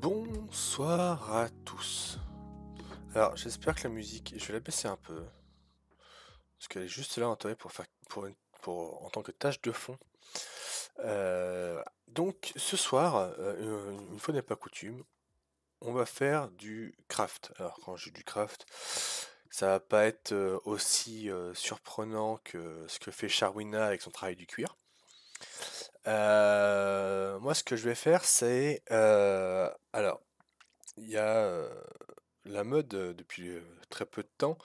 Bonsoir à tous. Alors, j'espère que la musique, je vais la baisser un peu, parce qu'elle est juste là en pour faire, pour, en tant que tâche de fond. Euh, donc, ce soir, euh, une fois n'est pas coutume, on va faire du craft. Alors, quand je dis du craft, ça va pas être euh, aussi surprenant que ce que fait Charwina avec son travail du cuir. Euh, moi, ce que je vais faire, c'est... euh, alors, il y a euh, la mode depuis très peu de temps,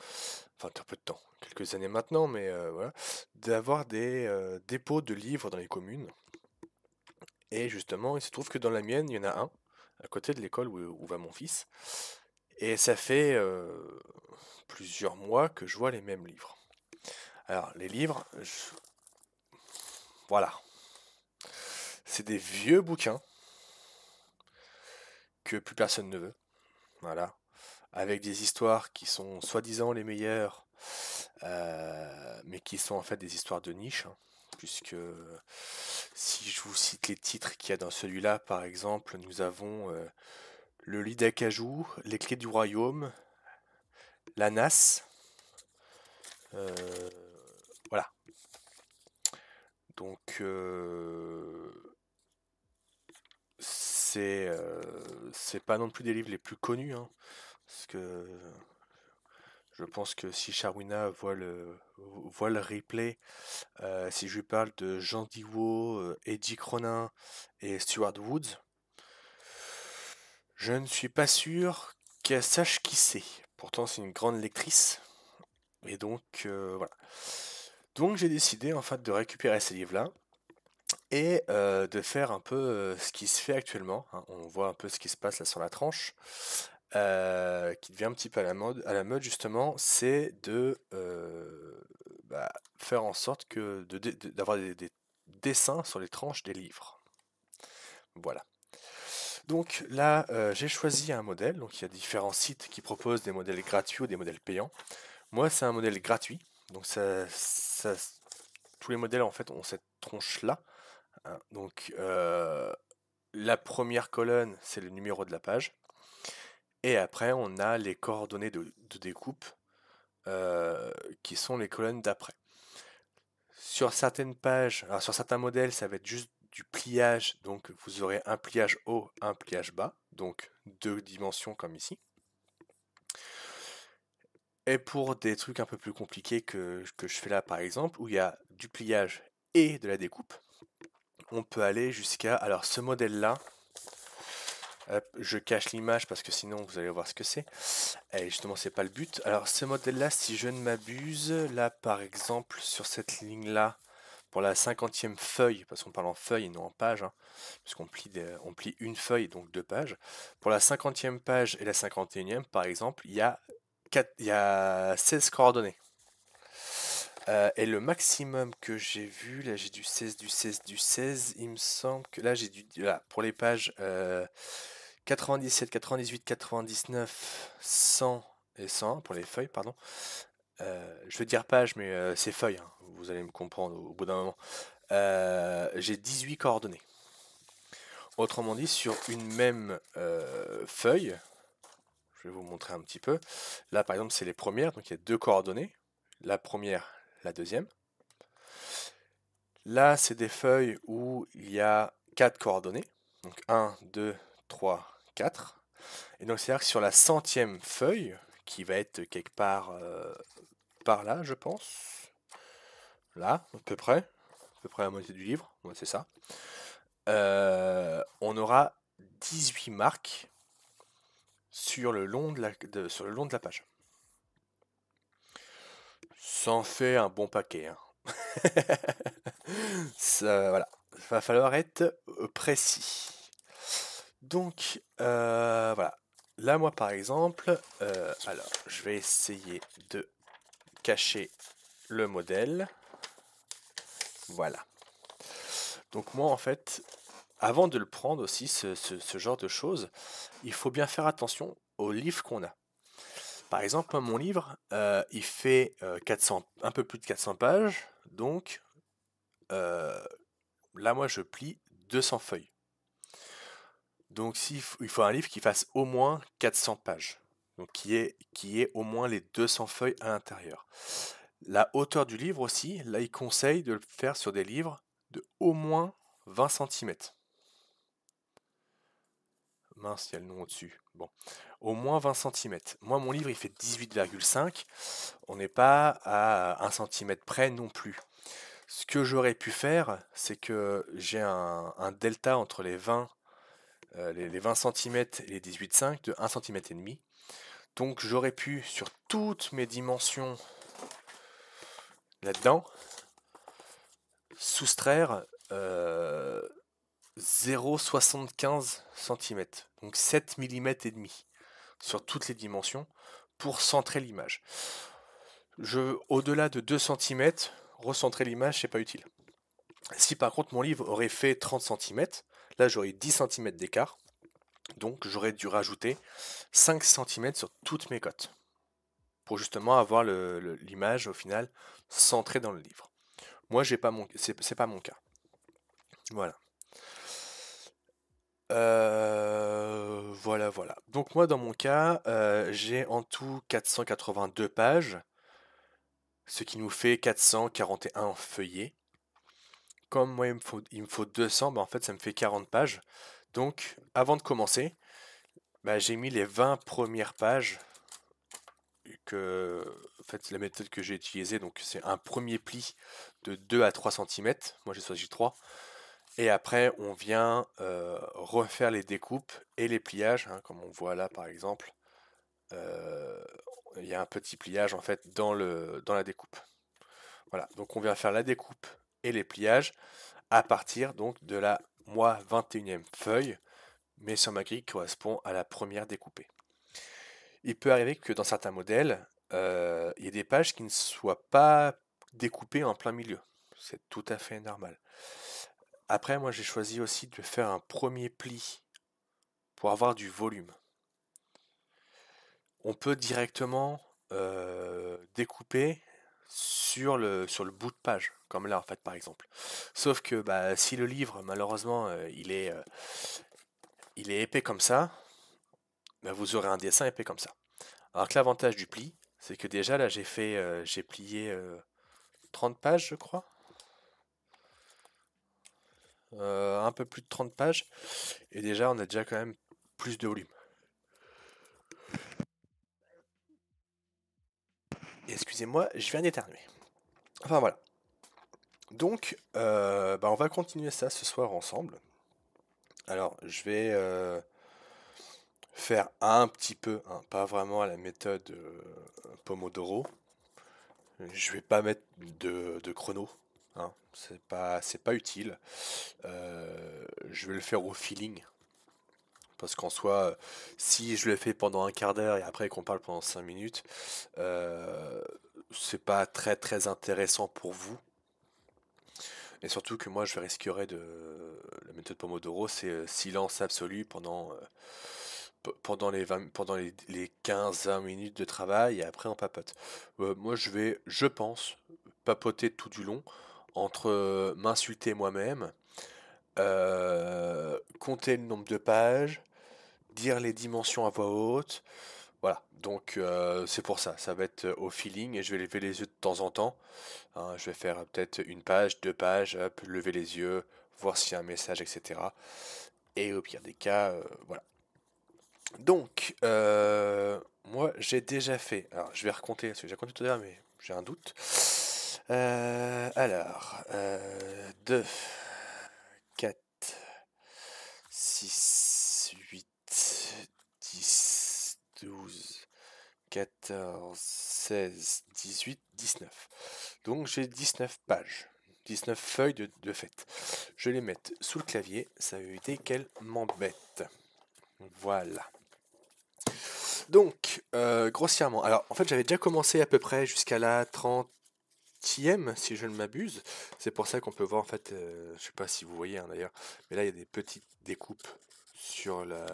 enfin très peu de temps, quelques années maintenant, mais voilà, d'avoir des dépôts de livres dans les communes. Et justement, il se trouve que dans la mienne, il y en a un, à côté de l'école où, va mon fils. Et ça fait plusieurs mois que je vois les mêmes livres. Alors, les livres, voilà, c'est des vieux bouquins que plus personne ne veut. Voilà. Avec des histoires qui sont soi-disant les meilleures, euh, mais qui sont en fait des histoires de niche. Hein. puisque si je vous cite les titres qu'il y a dans celui-là, par exemple, nous avons euh, Le lit d'acajou, Les clés du royaume, La NAS. Euh, voilà. Donc, c'est pas non plus des livres les plus connus, hein, parce que je pense que si Charwina voit le, voit le replay, euh, si je lui parle de Jean Diwo, euh, Eddie Cronin et Stuart Woods, je ne suis pas sûr qu'elle sache qui c'est. Pourtant, c'est une grande lectrice. Et donc, voilà. Donc, j'ai décidé en fait de récupérer ces livres-là et de faire un peu ce qui se fait actuellement. Hein. On voit un peu ce qui se passe là sur la tranche, qui devient un petit peu à la mode, à la mode justement, c'est de bah, faire en sorte que d'avoir des, dessins sur les tranches des livres. Voilà. Donc là, j'ai choisi un modèle. Donc il y a différents sites qui proposent des modèles gratuits ou des modèles payants. Moi, c'est un modèle gratuit. Donc tous les modèles en fait ont cette tronche là. Hein, donc la première colonne, c'est le numéro de la page. Et après, on a les coordonnées de, découpe qui sont les colonnes d'après. Sur certaines pages, sur certains modèles, ça va être juste du pliage. Donc vous aurez un pliage haut, un pliage bas. Donc deux dimensions comme ici. Et pour des trucs un peu plus compliqués que, que je fais là par exemple, où il y a du pliage et de la découpe, on peut aller jusqu'à... Alors ce modèle-là, je cache l'image parce que sinon vous allez voir ce que c'est. Et justement, c'est pas le but. Alors ce modèle-là, si je ne m'abuse, là par exemple, sur cette ligne-là, pour la cinquantième feuille, parce qu'on parle en feuille et non en page, hein, puisqu'on plie, une feuille, donc deux pages. Pour la cinquantième page et la cinquante et unième, par exemple, il y a, il y a 16 coordonnées. Euh, et le maximum que j'ai vu, là j'ai du 16, du 16, du 16, il me semble que là j'ai du... Là, pour les pages 97, 98, 99, 100 et 100, pour les feuilles, pardon. Euh, je veux dire page, mais euh, c'est feuilles, hein, vous allez me comprendre au, bout d'un moment. j'ai 18 coordonnées. Autrement dit, sur une même feuille, je vais vous montrer un petit peu. Là, par exemple, c'est les premières, donc il y a deux coordonnées. La première, la deuxième. Là, c'est des feuilles où il y a quatre coordonnées. Donc 1, 2, 3, 4. Et donc c'est-à-dire que sur la centième feuille, qui va être quelque part euh, par là, je pense. Là, à peu près. À peu près la moitié du livre. c'est ça. Euh, on aura 18 marques sur le long de la, sur le long de la page. Ça en fait un bon paquet. Hein. Voilà. Va falloir être précis. Donc, voilà. Là, moi, par exemple, alors, je vais essayer de cacher le modèle. Voilà. Donc, moi, en fait, avant de le prendre aussi, ce, ce genre de choses, il faut bien faire attention au livre qu'on a. Par exemple, mon livre, euh, il fait 400, euh, un peu plus de 400 pages, donc euh, là, moi, je plie 200 feuilles. Donc il faut un livre qui fasse au moins 400 pages. Donc qui est, qui au moins les 200 feuilles à l'intérieur. La hauteur du livre aussi, là il conseille de le faire sur des livres de au moins 20 cm. Mince, il y a le nom au-dessus. Bon, au moins 20 cm. Moi, mon livre, il fait 18,5. On n'est pas à 1 cm près non plus. Ce que j'aurais pu faire, c'est que j'ai un, delta entre les 20, euh, les, 20 cm et les 18,5 de 1 cm et demi. Donc j'aurais pu, sur toutes mes dimensions là-dedans, soustraire 0,75 euh, cm, donc 7 mm et demi sur toutes les dimensions pour centrer l'image. au-delà de 2 cm, recentrer l'image, c'est pas utile. Si par contre mon livre aurait fait 30 cm, là j'aurais 10 cm d'écart, donc j'aurais dû rajouter 5 cm sur toutes mes cotes, pour justement avoir l'image au final centrée dans le livre. Moi, j'ai pas pas mon cas. Voilà. Euh, voilà, voilà. Donc moi, dans mon cas, euh, j'ai en tout 482 pages ce qui nous fait 441 feuillets. Comme moi il me faut, il me faut 200, bah en fait ça me fait 40 pages. Donc avant de commencer, bah, j'ai mis les 20 premières pages que en fait la méthode que j'ai utilisée donc c'est un premier pli de 2 à 3 cm moi j'ai choisi 3 et après on vient refaire les découpes et les pliages hein, comme on voit là par exemple il y a un petit pliage en fait dans, le, dans la découpe. Voilà, donc on vient faire la découpe et les pliages à partir donc de la moi 21e feuille, mais sur ma grille correspond à la première découpée. Il peut arriver que dans certains modèles, il y ait des pages qui ne soient pas découpées en plein milieu. C'est tout à fait normal. Après, moi j'ai choisi aussi de faire un premier pli pour avoir du volume on peut directement découper sur le, sur bout de page, comme là en fait par exemple. Sauf que bah, si le livre malheureusement il, est, il est épais comme ça, bah, vous aurez un dessin épais comme ça. Alors que l'avantage du pli, c'est que déjà là j'ai fait j'ai plié 30 pages je crois. Un peu plus de 30 pages. Et déjà on a déjà quand même plus de volume. Excusez-moi, je viens d'éternuer. Enfin voilà. Donc, euh, bah, on va continuer ça ce soir ensemble. Alors, je vais euh, faire un petit peu, hein, pas vraiment à la méthode euh, Pomodoro. Je vais pas mettre de, chrono, hein, c'est pas, pas utile. je vais le faire au feeling. Parce qu'en soi, si je le fais pendant un quart d'heure et après qu'on parle pendant 5 minutes, euh, c'est pas très très intéressant pour vous. Et surtout que moi je risquerais de. La méthode Pomodoro, c'est euh, silence absolu pendant, euh, pendant, les, pendant les, 15-20 minutes de travail et après on papote. moi je vais, je pense, papoter tout du long entre m'insulter moi-même, compter le nombre de pages, dire les dimensions à voix haute. Voilà, donc euh, c'est pour ça, ça va être au feeling et je vais lever les yeux de temps en temps. Hein. je vais faire peut-être une page, deux pages, lever les yeux, voir s'il y a un message, etc. Et au pire des cas, euh, voilà. Donc, euh, moi j'ai déjà fait, alors je vais recompter, parce que j'ai compté tout à l'heure, mais j'ai un doute. Alors, 2, 4, 6, 12, 14, 16, 18, 19. Donc j'ai 19 pages, 19 feuilles de, de fait. Je les mets sous le clavier, ça va éviter qu'elles m'embêtent. Voilà. Donc, euh, grossièrement, alors en fait j'avais déjà commencé à peu près jusqu'à la 30e, si je ne m'abuse. C'est pour ça qu'on peut voir en fait, euh, je sais pas si vous voyez hein, d'ailleurs, mais là il y a des petites découpes sur la,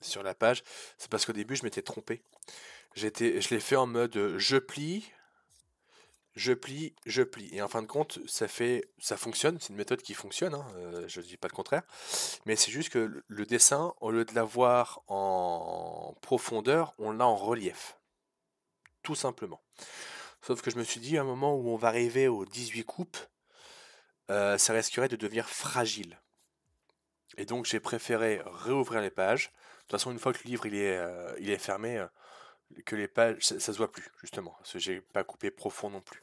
sur la page, c'est parce qu'au début je m'étais trompé. Je l'ai fait en mode je plie, je plie, je plie. Et en fin de compte, ça fait, ça fonctionne. C'est une méthode qui fonctionne. Hein, euh, je ne dis pas le contraire. Mais c'est juste que le dessin, au lieu de l'avoir en profondeur, on l'a en relief. Tout simplement. Sauf que je me suis dit, à un moment où on va arriver aux 18 coupes, euh, ça risquerait de devenir fragile. Et donc j'ai préféré réouvrir les pages. De toute façon, une fois que le livre il est, euh, fermé, que les pages, ça, se voit plus, justement, parce que j'ai pas coupé profond non plus.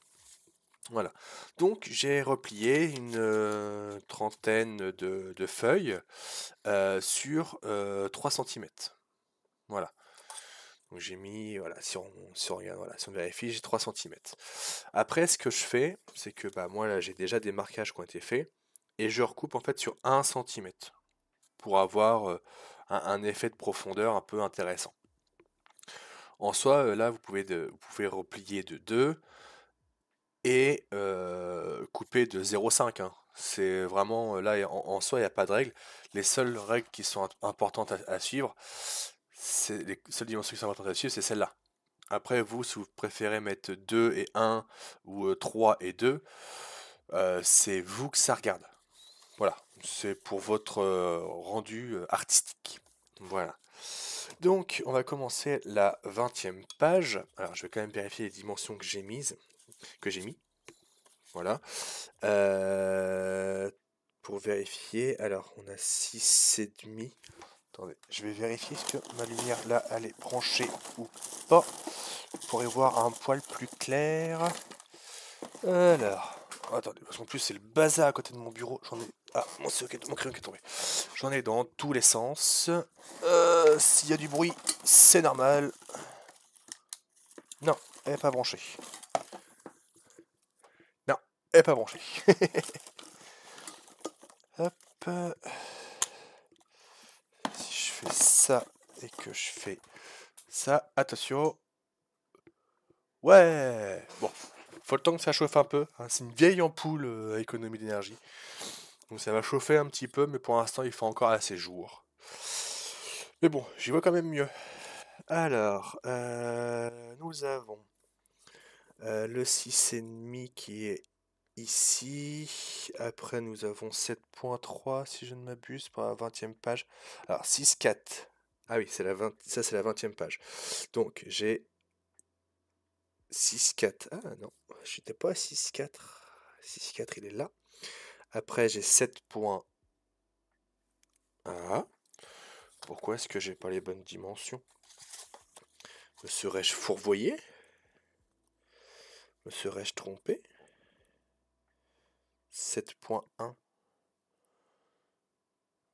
Voilà. Donc j'ai replié une euh, trentaine de, feuilles euh, sur 3 euh, cm. Voilà. Donc j'ai mis, voilà, si on, regarde, voilà, si on vérifie, j'ai 3 cm. Après, ce que je fais, c'est que bah, moi là j'ai déjà des marquages qui ont été faits, et je recoupe en fait sur 1 cm pour avoir un effet de profondeur un peu intéressant. En soi, euh, là, vous pouvez, vous pouvez replier de 2 et euh, couper de 0,5. Hein. C'est vraiment, euh, là, en, soi, il n'y a pas de règle. Les seules règles qui sont importantes à, suivre, c'est les seules dimensions qui sont importantes suivre, c'est celle-là. Après, vous, si vous préférez mettre 2 et 1 ou 3 et 2, c'est vous que ça regarde. Voilà, c'est pour votre rendu artistique. Voilà. Donc, on va commencer la 20e page. Alors, je vais quand même vérifier les dimensions que j'ai mises, que j'ai mis. Voilà. Euh, pour vérifier, alors, on a 6,5. Attendez, je vais vérifier que ma lumière là, elle est branchée ou pas. Pour y voir un poil plus clair. Alors, attendez, parce qu'en plus, c'est le bazar à côté de mon bureau. J'en ai ah, mon, crayon qui est tombé. J'en ai dans tous les sens. Euh, s'il y a du bruit, c'est normal. Non, elle n'est pas branchée. Non, elle n'est pas branchée. Hop. Fais ça et que je fais ça, attention. Ouais Bon, faut le temps que ça chauffe un peu. Hein. C'est une vieille ampoule euh, à économie d'énergie. Donc ça va chauffer un petit peu, mais pour l'instant il fait encore assez jour. Mais bon, j'y vois quand même mieux. Alors, euh, nous avons euh, le 6,5 qui est ici. Après, nous avons 7.3 si je ne m'abuse pour la 20e page. Alors, 6,4. Ah oui, la 20, ça c'est la 20e page. Donc, j'ai 6,4. Ah non, j'étais pas à 6,4. 6,4, il est là. Après, j'ai 7 points. Ah. Pourquoi est-ce que j'ai pas les bonnes dimensions? Me serais-je fourvoyé? Me serais-je trompé? 7.1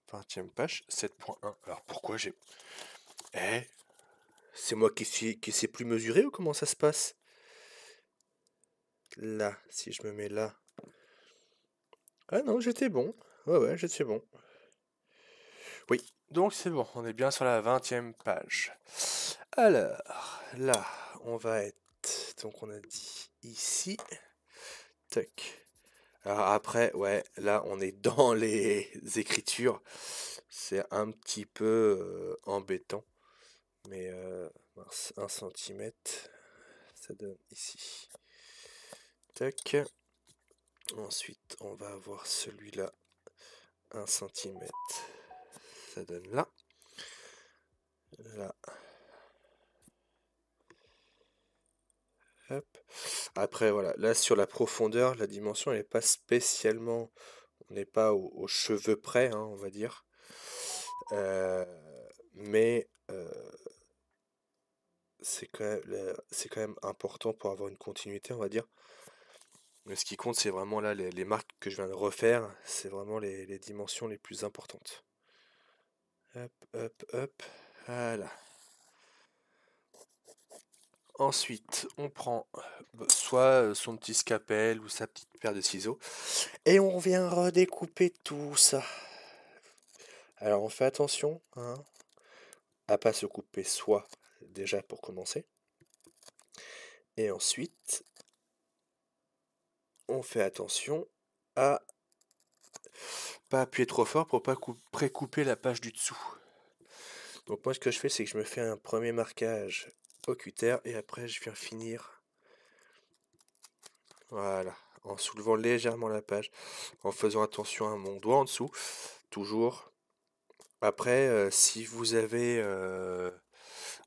20e page, 7.1. Alors pourquoi j'ai... Eh C'est moi qui, suis, qui sais plus mesurer ou comment ça se passe? Là, si je me mets là, ah non, j'étais bon. Ouais, ouais, j'étais bon. Oui, donc c'est bon, on est bien sur la 20e page. Alors, là, on va être... Donc on a dit ici. Tac. Alors après, ouais, là, on est dans les écritures. C'est un petit peu embêtant. Mais euh, 1 cm, ça donne ici. Tac. Ensuite, on va avoir celui-là, 1 cm. Ça donne là. Là. Après, voilà. Là, sur la profondeur, la dimension, elle n'est pas spécialement... On n'est pas aux, cheveux près, hein, on va dire. Euh, mais... Euh, c'est quand, quand, même important pour avoir une continuité, on va dire. Mais ce qui compte, c'est vraiment là les, marques que je viens de refaire, c'est vraiment les, dimensions les plus importantes. Hop, hop, hop. Voilà. Ensuite, on prend bah, soit son petit scalpel ou sa petite paire de ciseaux et on vient redécouper tout ça. Alors on fait attention hein, à pas se couper soit déjà pour commencer. Et ensuite, on fait attention à pas appuyer trop fort pour pas précouper la page du dessous. Donc moi ce que je fais c'est que je me fais un premier marquage au cutter et après je viens finir Voilà, en soulevant légèrement la page, en faisant attention à mon doigt en dessous, toujours. Après, euh, si vous avez... euh,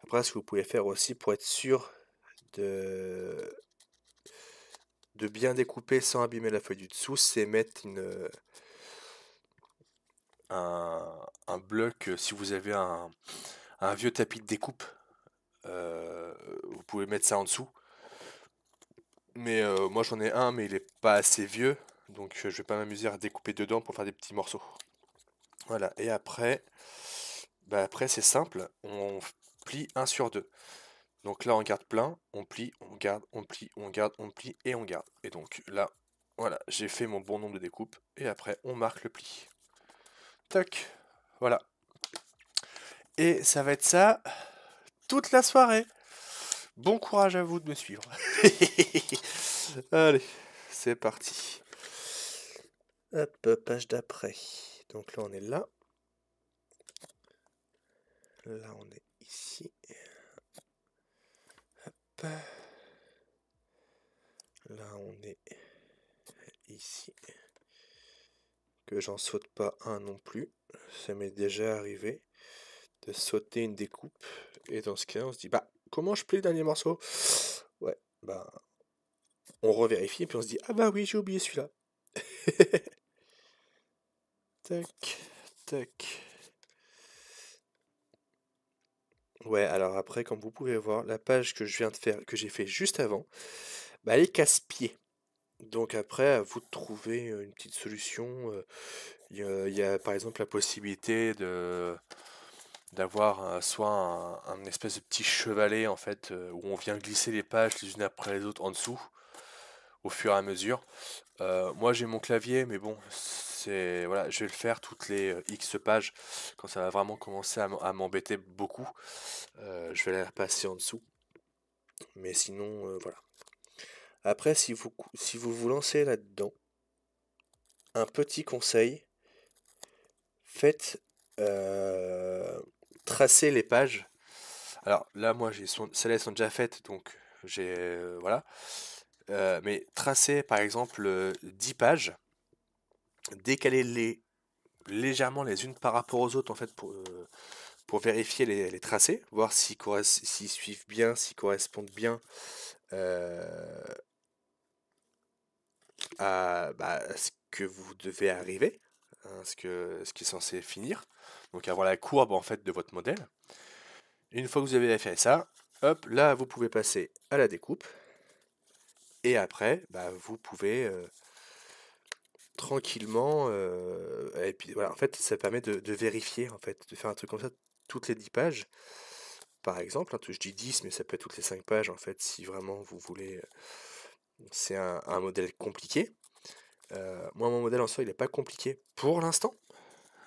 Après, ce que vous pouvez faire aussi pour être sûr de, de bien découper sans abîmer la feuille du dessous, c'est mettre une... un, un bloc, euh, si vous avez un, un vieux tapis de découpe, euh, vous pouvez mettre ça en dessous. Mais euh, moi j'en ai un, mais il est pas assez vieux, donc euh, je vais pas m'amuser à découper dedans pour faire des petits morceaux. Voilà, et après, bah après c'est simple, on plie un sur deux. Donc là on garde plein, on plie, on garde, on plie, on garde, on plie et on garde. Et donc là, voilà, j'ai fait mon bon nombre de découpes, et après on marque le pli. Tac, voilà. Et ça va être ça toute la soirée. Bon courage à vous de me suivre. Allez, c'est parti. Hop, page d'après. Donc là, on est là. Là, on est ici. Hop. Là, on est ici. Que j'en saute pas un non plus. Ça m'est déjà arrivé de sauter une découpe. Et dans ce cas, on se dit, bah, comment je plie le dernier morceau? Ouais, bah, on revérifie et puis on se dit, ah bah oui, j'ai oublié celui-là. tac, tac. Ouais, alors après, comme vous pouvez voir, la page que je viens de faire, que j'ai fait juste avant, bah, elle est casse-pied. Donc après, à vous de trouver euh, une petite solution. euh, Il y il y a, par exemple la possibilité de d'avoir euh, soit un, espèce de petit chevalet en fait euh, où on vient glisser les pages les unes après les autres en dessous au fur et à mesure. Euh, moi j'ai mon clavier mais bon c'est voilà je vais le faire toutes les X pages quand ça va vraiment commencer à m'embêter beaucoup. je vais la repasser en dessous. Mais sinon voilà. Après si vous si vous vous lancez là-dedans, un petit conseil, faites tracer les pages Alors là, moi, j'ai celles-là sont déjà faites, donc j'ai euh, voilà. Euh, mais tracer par exemple euh, 10 pages, décaler-les légèrement les unes par rapport aux autres en fait pour, euh, pour vérifier les, les tracés, voir s'ils suivent bien, s'ils correspondent bien euh, à, bah, à ce que vous devez arriver, hein, ce que, ce qui est censé finir. Donc avoir la courbe en fait de votre modèle. Une fois que vous avez fait ça, hop, là vous pouvez passer à la découpe. Et après, bah, vous pouvez euh, tranquillement. euh, voilà, en fait, ça permet de, vérifier, en fait, de faire un truc comme ça toutes les 10 pages. Par exemple, hein, je dis 10, mais ça peut être toutes les 5 pages, en fait, si vraiment vous voulez. euh, C'est un, modèle compliqué. Moi, mon modèle en soi, il n'est pas compliqué pour l'instant.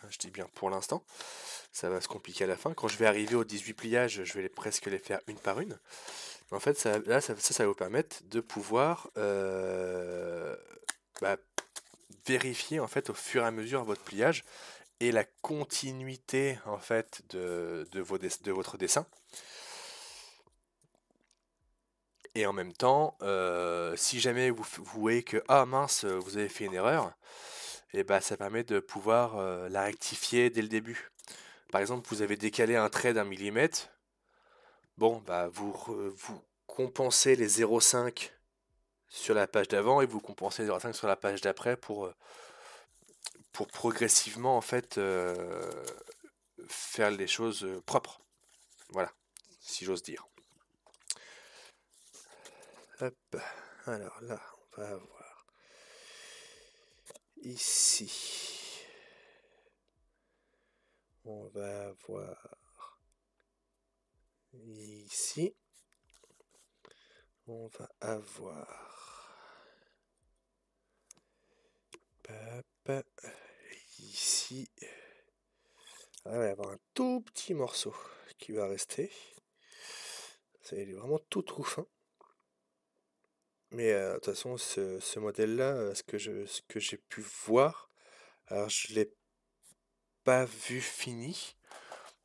Je dis bien pour l'instant. Ça va se compliquer à la fin. Quand je vais arriver aux 18 pliages, je vais presque les faire une par une. En fait, ça, là, ça, va vous permettre de pouvoir euh, bah, vérifier en fait au fur et à mesure votre pliage et la continuité en fait de, de, votre dessin. Et en même temps, euh, si jamais vous, vous voyez que ah mince, vous avez fait une erreur, et bah ça permet de pouvoir la rectifier dès le début. Par exemple, vous avez décalé un trait d'un millimètre, bon bah vous, vous compensez les 0,5 sur la page d'avant et vous compensez les 0,5 sur la page d'après pour, pour progressivement en fait faire les choses propres. Voilà, si j'ose dire. Alors là, on va avoir ici, on va avoir ici, on va avoir ici. Va avoir un tout petit morceau qui va rester. C'est il est vraiment tout tout fin. Mais de toute façon, ce, ce modèle-là, ce que je, ce que j'ai pu voir, alors je l'ai pas vu fini.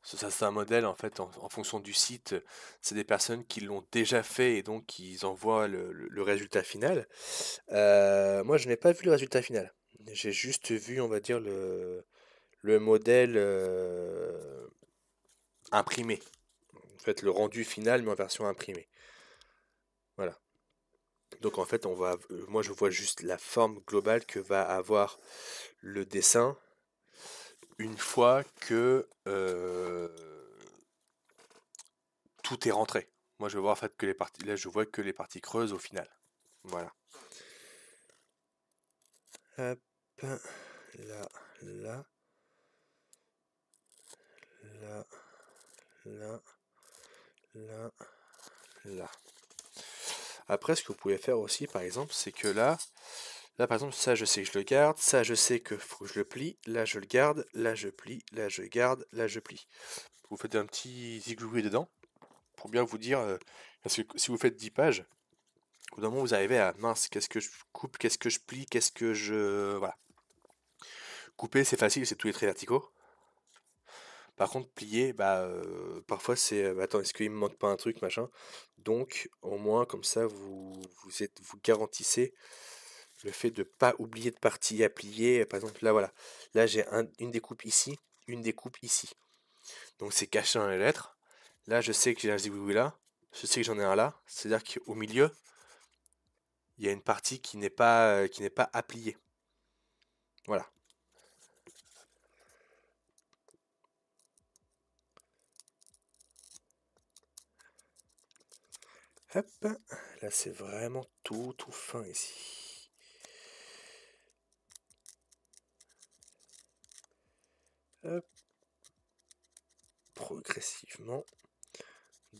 Ça, c'est un modèle en fait en, fonction du site. C'est des personnes qui l'ont déjà fait et donc ils envoient le, résultat final. Moi, je n'ai pas vu le résultat final. J'ai juste vu, on va dire, le, le modèle imprimé. En fait, le rendu final, mais en version imprimée. Donc en fait, on va, euh, moi je vois juste la forme globale que va avoir le dessin une fois que euh, tout est rentré. Moi je vois en fait que les parties, là je vois que les parties creuses au final. Voilà. Hop, là, là, là, là, là, là. Après, ce que vous pouvez faire aussi, par exemple, c'est que là, là, par exemple, ça, je sais que je le garde, ça, je sais que faut que je le plie, là, je le garde, là, je plie, là, je garde, là, je plie. Vous faites un petit zigouillé dedans, pour bien vous dire, euh, parce que si vous faites 10 pages, au bout d'un moment, vous arrivez à, mince, qu'est-ce que je coupe, qu'est-ce que je plie, qu'est-ce que je... Voilà. Couper, c'est facile, c'est tous les traits verticaux. Par contre, plier, bah, parfois c'est, attends, est-ce qu'il me manque pas un truc, machin? Donc, au moins, comme ça, vous, êtes, vous garantissez le fait de pas oublier de partie à plier. Par exemple, là, voilà. Là, j'ai une découpe ici, une découpe ici. Donc, c'est caché dans les lettres. Là, je sais que j'ai un zigouille là. Je sais que j'en ai un là. C'est-à-dire qu'au milieu, il y a une partie qui n'est pas, qui n'est pas à plier. Voilà. Hop, là c'est vraiment tout, tout fin ici. Progressivement,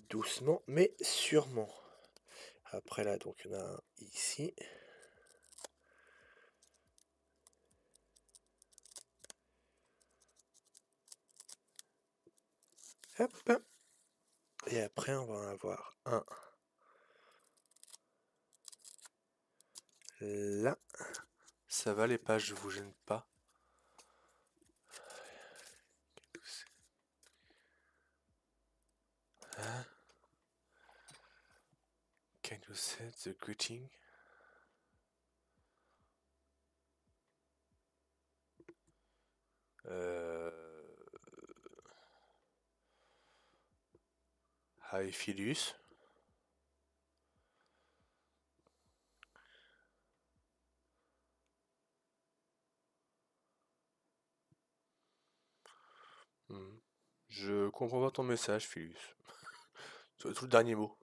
doucement, mais sûrement. Après là, donc il y en a un ici. Hop. Et après, on va en avoir un là. Ça va les pages, je vous gêne pas. Hein? Can you say the greeting? Euh... Hi Philus. Je comprends pas ton message, Philus. Tout le dernier mot.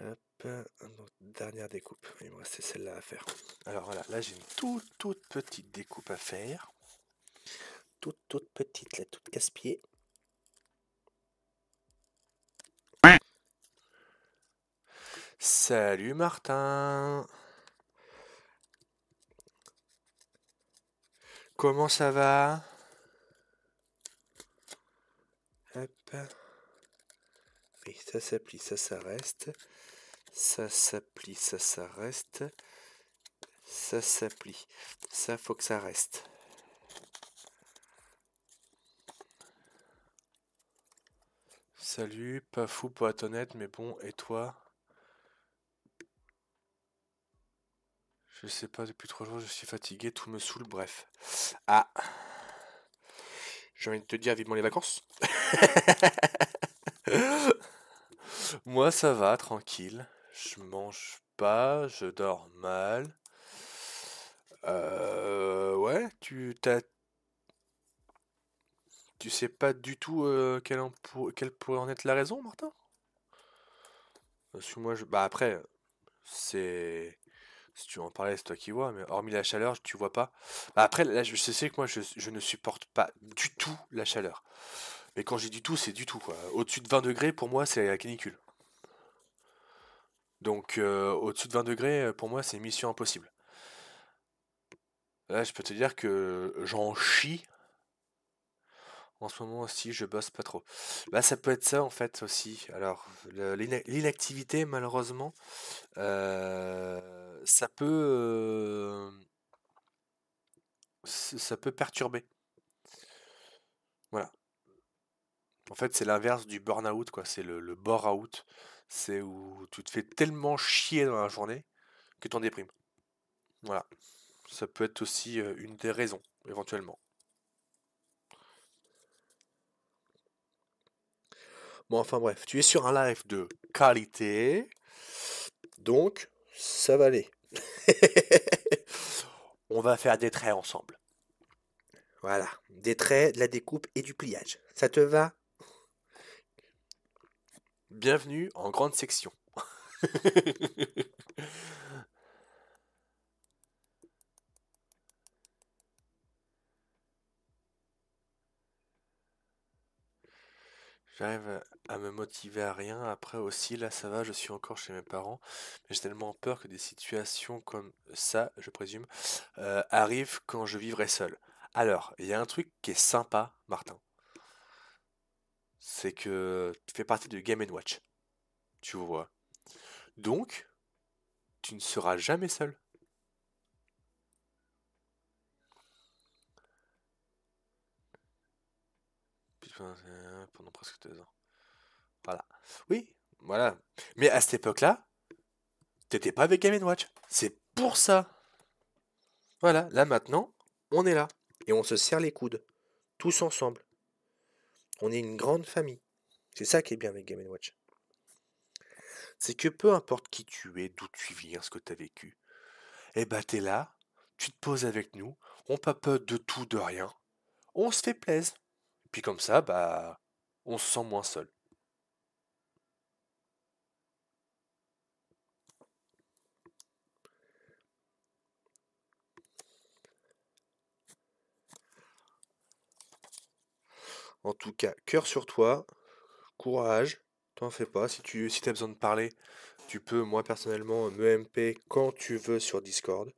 Hop, dernière découpe. Il me restait celle-là à faire. Alors voilà, là j'ai une toute toute petite découpe à faire toute toute petite, la toute casse-pied. Salut Martin Comment ça va? Hop. Oui, ça s'applique, ça, ça reste. Ça s'applique, ça, ça reste. Ça s'applique. Ça, faut que ça reste. Salut, pas fou pour être honnête, mais bon, et toi? Je sais pas, depuis trois jours, je suis fatigué, tout me saoule, bref. Ah J'ai envie de te dire vivement les vacances. Moi, ça va, tranquille. Je mange pas, je dors mal. Euh, ouais, tu t'as tu sais pas du tout quelle, pourrait en être la raison, Martin? Parce que moi, je... bah après, c'est... Si tu en parlais, c'est toi qui vois, mais hormis la chaleur, tu vois pas. Bah après, là, je sais que moi, je, ne supporte pas du tout la chaleur. Mais quand j'ai du tout, c'est du tout. Au-dessus de 20 degrés, pour moi, c'est la canicule. Donc, au-dessus de 20 degrés, euh, pour moi, c'est mission impossible. Là, je peux te dire que j'en chie En ce moment aussi, je bosse pas trop. Bah, ça peut être ça en fait aussi. Alors, l'inactivité, malheureusement, euh, ça peut, euh, ça peut perturber. Voilà. En fait, c'est l'inverse du burn-out, quoi. C'est le, le bore-out. C'est où tu te fais tellement chier dans la journée que tu en déprimes. Voilà. Ça peut être aussi euh, une des raisons, éventuellement. Bon, enfin bref, tu es sur un live de qualité. Donc, ça va aller. On va faire des traits ensemble. Voilà, des traits, de la découpe et du pliage. Ça te va? Bienvenue en grande section. J'arrive à me motiver à rien. Après aussi, là, ça va, je suis encore chez mes parents. Mais j'ai tellement peur que des situations comme ça, je présume, euh, arrivent quand je vivrai seul. Alors, il y a un truc qui est sympa, Martin. C'est que tu fais partie de Game Watch. Tu vois. Donc, tu ne seras jamais seul. Pendant presque deux ans. Voilà. Oui, voilà. Mais à cette époque-là, t'étais pas avec Game Watch. C'est pour ça. Voilà, là maintenant, on est là. Et on se serre les coudes. Tous ensemble. On est une grande famille. C'est ça qui est bien avec Game Watch. C'est que peu importe qui tu es, d'où tu viens, ce que tu as vécu, eh ben t'es là, tu te poses avec nous, on papote de tout, de rien, on se fait plaisir. Puis comme ça, bah, on se sent moins seul. En tout cas, cœur sur toi, courage, t'en fais pas. Si tu as besoin de parler, tu peux, moi personnellement, me MP quand tu veux sur Discord.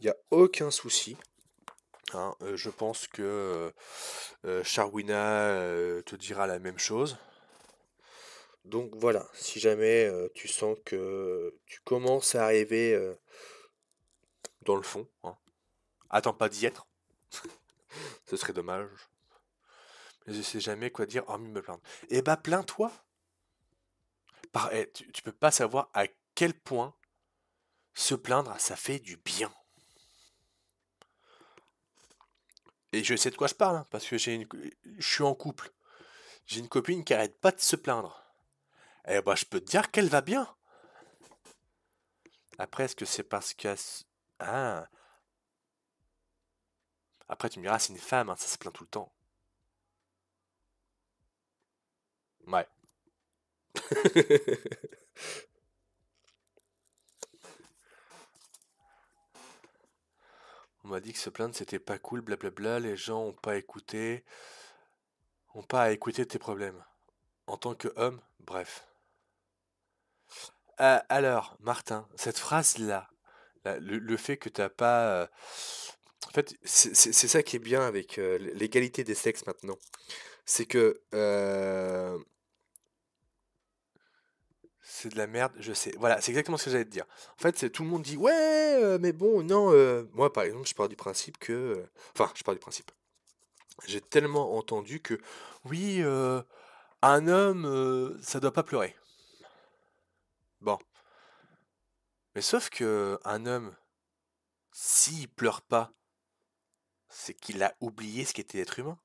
Il n'y a aucun souci. Hein, je pense que Charwina te dira la même chose. Donc voilà, si jamais tu sens que tu commences à arriver dans le fond, hein, attends pas d'y être. Ce serait dommage. Mais je sais jamais quoi dire hormis me plaindre. Eh bah plains-toi. Eh, tu, tu peux pas savoir à quel point se plaindre, ça fait du bien. Et je sais de quoi je parle, hein, parce que j'ai une... je suis en couple. J'ai une copine qui arrête pas de se plaindre. Eh ben, je peux te dire qu'elle va bien. Après, est-ce que c'est parce qu'elle... Ah. Après, tu me diras, c'est une femme, hein, ça se plaint tout le temps. Ouais. On m'a dit que se plaindre c'était pas cool, blablabla, les gens ont pas écouté, ont pas à écouter tes problèmes. En tant que homme, bref. Euh, alors, Martin, cette phrase-là, le, fait que t'as pas... Euh, en fait, c'est ça qui est bien avec euh, l'égalité des sexes maintenant. C'est que c'est de la merde, je sais. Voilà, c'est exactement ce que j'allais te dire. En fait, tout le monde dit ouais, euh, mais bon, non. Euh, moi, par exemple, je pars du principe que, euh, enfin, je pars du principe. J'ai tellement entendu que oui, un homme, ça doit pas pleurer. Bon, mais sauf que un homme, s'il pleure pas, c'est qu'il a oublié ce qu'était être humain.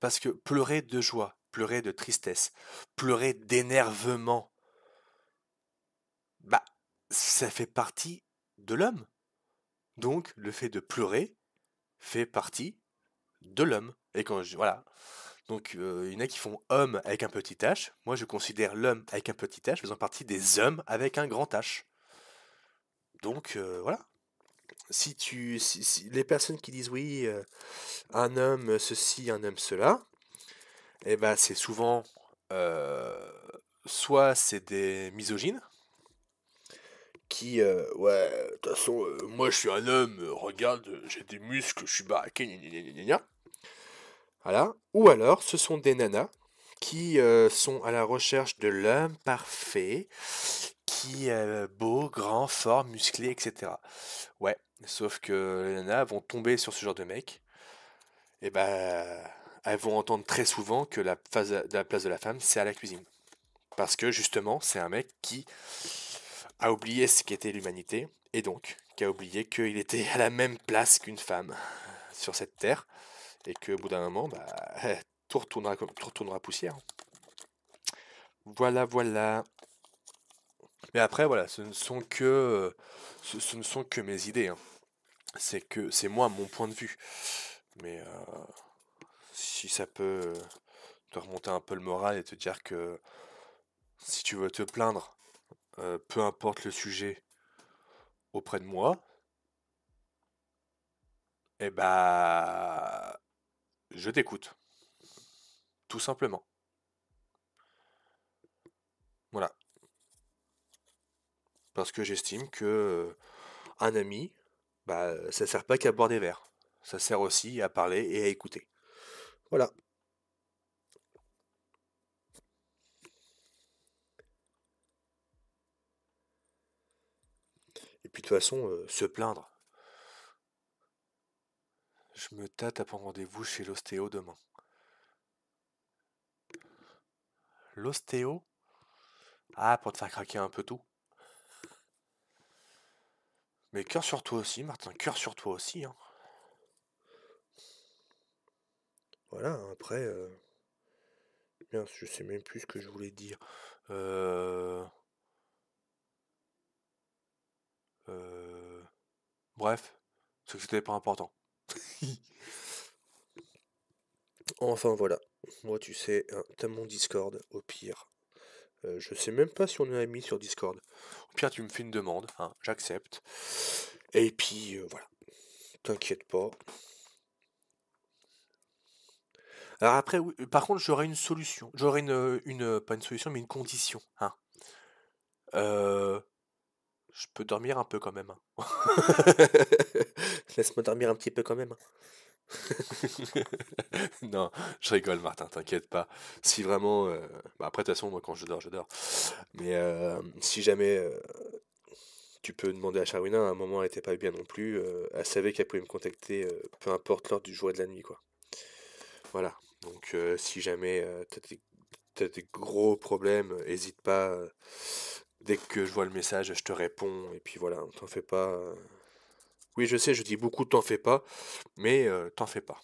Parce que pleurer de joie, pleurer de tristesse, pleurer d'énervement, ça fait partie de l'homme. Donc, le fait de pleurer fait partie de l'homme. Et quand je, voilà. Donc, euh, il y en a qui font homme avec un petit h. Moi, je considère l'homme avec un petit h faisant partie des hommes avec un grand h. Donc, euh, voilà. Si tu, si, les personnes qui disent oui, euh, un homme ceci, un homme cela, eh ben, c'est souvent soit c'est des misogynes, qui, euh, ouais, de toute façon, euh, moi je suis un homme, euh, regarde, j'ai des muscles, je suis baraqué, gna Voilà. Ou alors, ce sont des nanas qui sont à la recherche de l'homme parfait, qui est beau, grand, fort, musclé, etc. Ouais, sauf que les nanas vont tomber sur ce genre de mec. Et ben, elles vont entendre très souvent que la place de la femme, c'est à la cuisine. Parce que justement, c'est un mec qui a oublié ce qu'était l'humanité, et donc qui a oublié qu'il était à la même place qu'une femme sur cette terre, et qu'au bout d'un moment, bah, tout, retournera, tout retournera poussière. Voilà, voilà. Mais après, voilà, ce ne sont que, ce, ne sont que mes idées. Hein. C'est que c'est moi mon point de vue. Mais euh, si ça peut te remonter un peu le moral et te dire que si tu veux te plaindre, euh, peu importe le sujet, auprès de moi, eh bah, je t'écoute. Tout simplement. Voilà. Parce que j'estime que euh, un ami, bah, ça sert pas qu'à boire des verres. Ça sert aussi à parler et à écouter. Voilà. Puis de toute façon, euh, se plaindre. Je me tâte à prendre rendez-vous chez l'ostéo demain. L'ostéo? Ah, pour te faire craquer un peu tout. Mais cœur sur toi aussi, Martin, cœur sur toi aussi. Hein. Voilà, après, euh... Bien, je sais même plus ce que je voulais dire. Euh... Euh... Bref, c'est que c'était pas important. enfin voilà, moi tu sais, hein, t'as mon Discord, au pire. Euh, je sais même pas si on est amis sur Discord. Au pire, tu me fais une demande, hein, j'accepte. Et puis euh, voilà, t'inquiète pas. Alors après, par contre, j'aurai une solution. J'aurai une, une, pas une solution, mais une condition. Hein. Euh, je peux dormir un peu quand même. Hein. Laisse-moi dormir un petit peu quand même. Hein. non, je rigole, Martin, t'inquiète pas. Si vraiment. Euh, bah après, de toute façon, moi, quand je dors, je dors. Mais euh, si jamais. Euh, tu peux demander à Charwina, à un moment, elle était pas bien non plus. elle savait qu'elle pouvait me contacter, peu importe l'heure du jour et de la nuit, quoi. Voilà. Donc, si jamais t'as des, des, gros problèmes, hésite pas Dès que je vois le message, je te réponds. Et puis voilà, t'en fais pas. Euh. Oui, je sais, je dis beaucoup t'en fais pas, mais euh, t'en fais pas.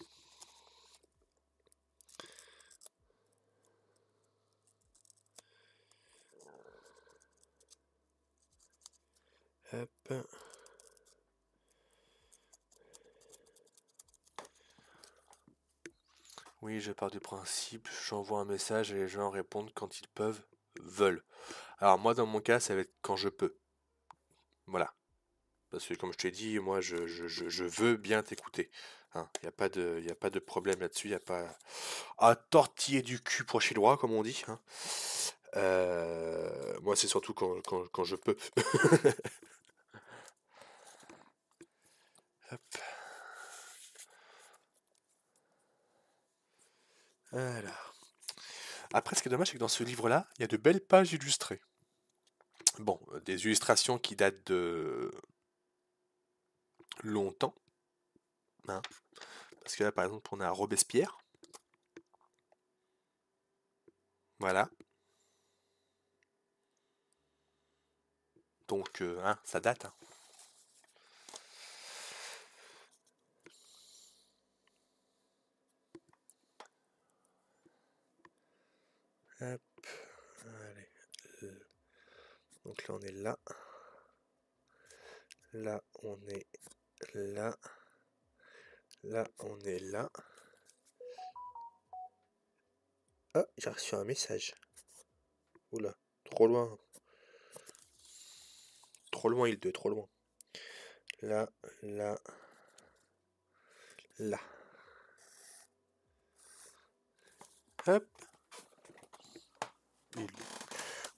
Oui, je pars du principe, j'envoie un message et les gens répondent quand ils peuvent, veulent. Alors moi, dans mon cas, ça va être quand je peux. Voilà. Parce que comme je t'ai dit, moi, je, veux bien t'écouter. Il hein. n'y a, pas de, problème là-dessus. Il n'y a pas à tortiller du cul pour chez droit, comme on dit. Hein. Euh, moi, c'est surtout quand, je peux. Après, ce qui est dommage, c'est que dans ce livre-là, il y a de belles pages illustrées. Bon, euh, des illustrations qui datent de longtemps. Hein. Parce que là, par exemple, on a Robespierre. Voilà. Donc, euh, hein, ça date. Hein. Donc là, on est là. Là, on est là. Là, on est là. Ah, j'ai reçu un message. Oula, trop loin. Trop loin, il 2, trop loin. Là, là, là. Hop.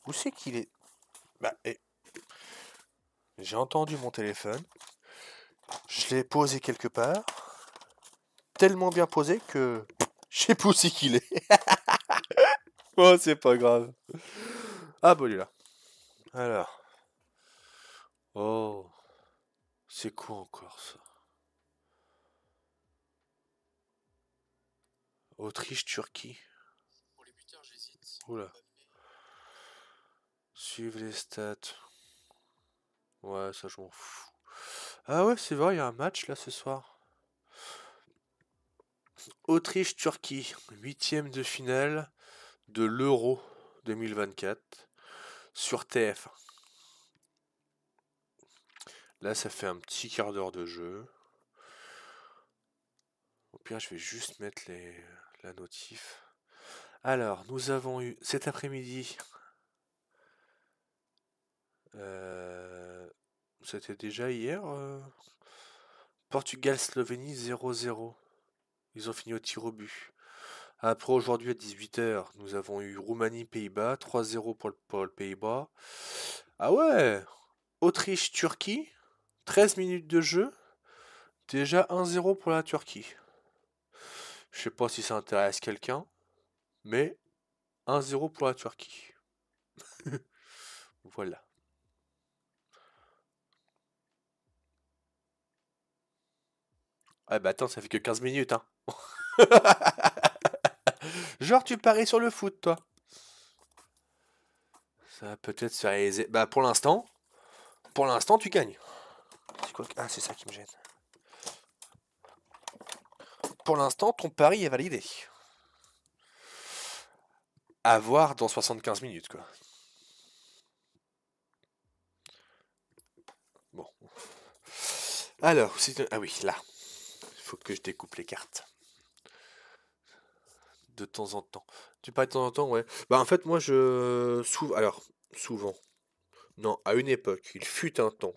Où c'est qu'il est? Bah, j'ai entendu mon téléphone, je l'ai posé quelque part, tellement bien posé que Je sais pas où c'est qu'il est. oh, c'est pas grave. Ah, bon, il est là. Alors. Oh. C'est quoi encore ça? Autriche, Turquie. Pour les buteurs, j'hésite. Oula. Les stats. Ouais, ça je m'en fous. Ah ouais, c'est vrai, il y a un match là ce soir. Autriche-Turquie, huitième de finale de l'Euro 2024 sur TF. Là, ça fait un petit quart d'heure de jeu. Au pire, je vais juste mettre les, la notif. Alors, nous avons eu cet après-midi. Euh, c'était déjà hier. Euh, Portugal-Slovénie 0-0. Ils ont fini au tir au but. Après aujourd'hui à 18h, nous avons eu Roumanie-Pays-Bas, 3-0 pour le, pour Pays-Bas. Ah ouais Autriche-Turquie, 13 minutes de jeu, déjà 1-0 pour la Turquie. Je sais pas si ça intéresse quelqu'un, mais 1-0 pour la Turquie. voilà. Ah bah attends, ça fait que 15 minutes, hein. Genre, tu paries sur le foot, toi. Ça va peut-être se réaliser. Bah, pour l'instant, pour l'instant, tu gagnes. Ah, c'est ça qui me gêne. Pour l'instant, ton pari est validé. À voir dans 75 minutes, quoi. Bon. Alors, ah oui, là. Que je découpe les cartes de temps en temps. Tu parles de temps en temps, ouais. Bah en fait moi je souvent alors souvent. Non, à une époque, il fut un temps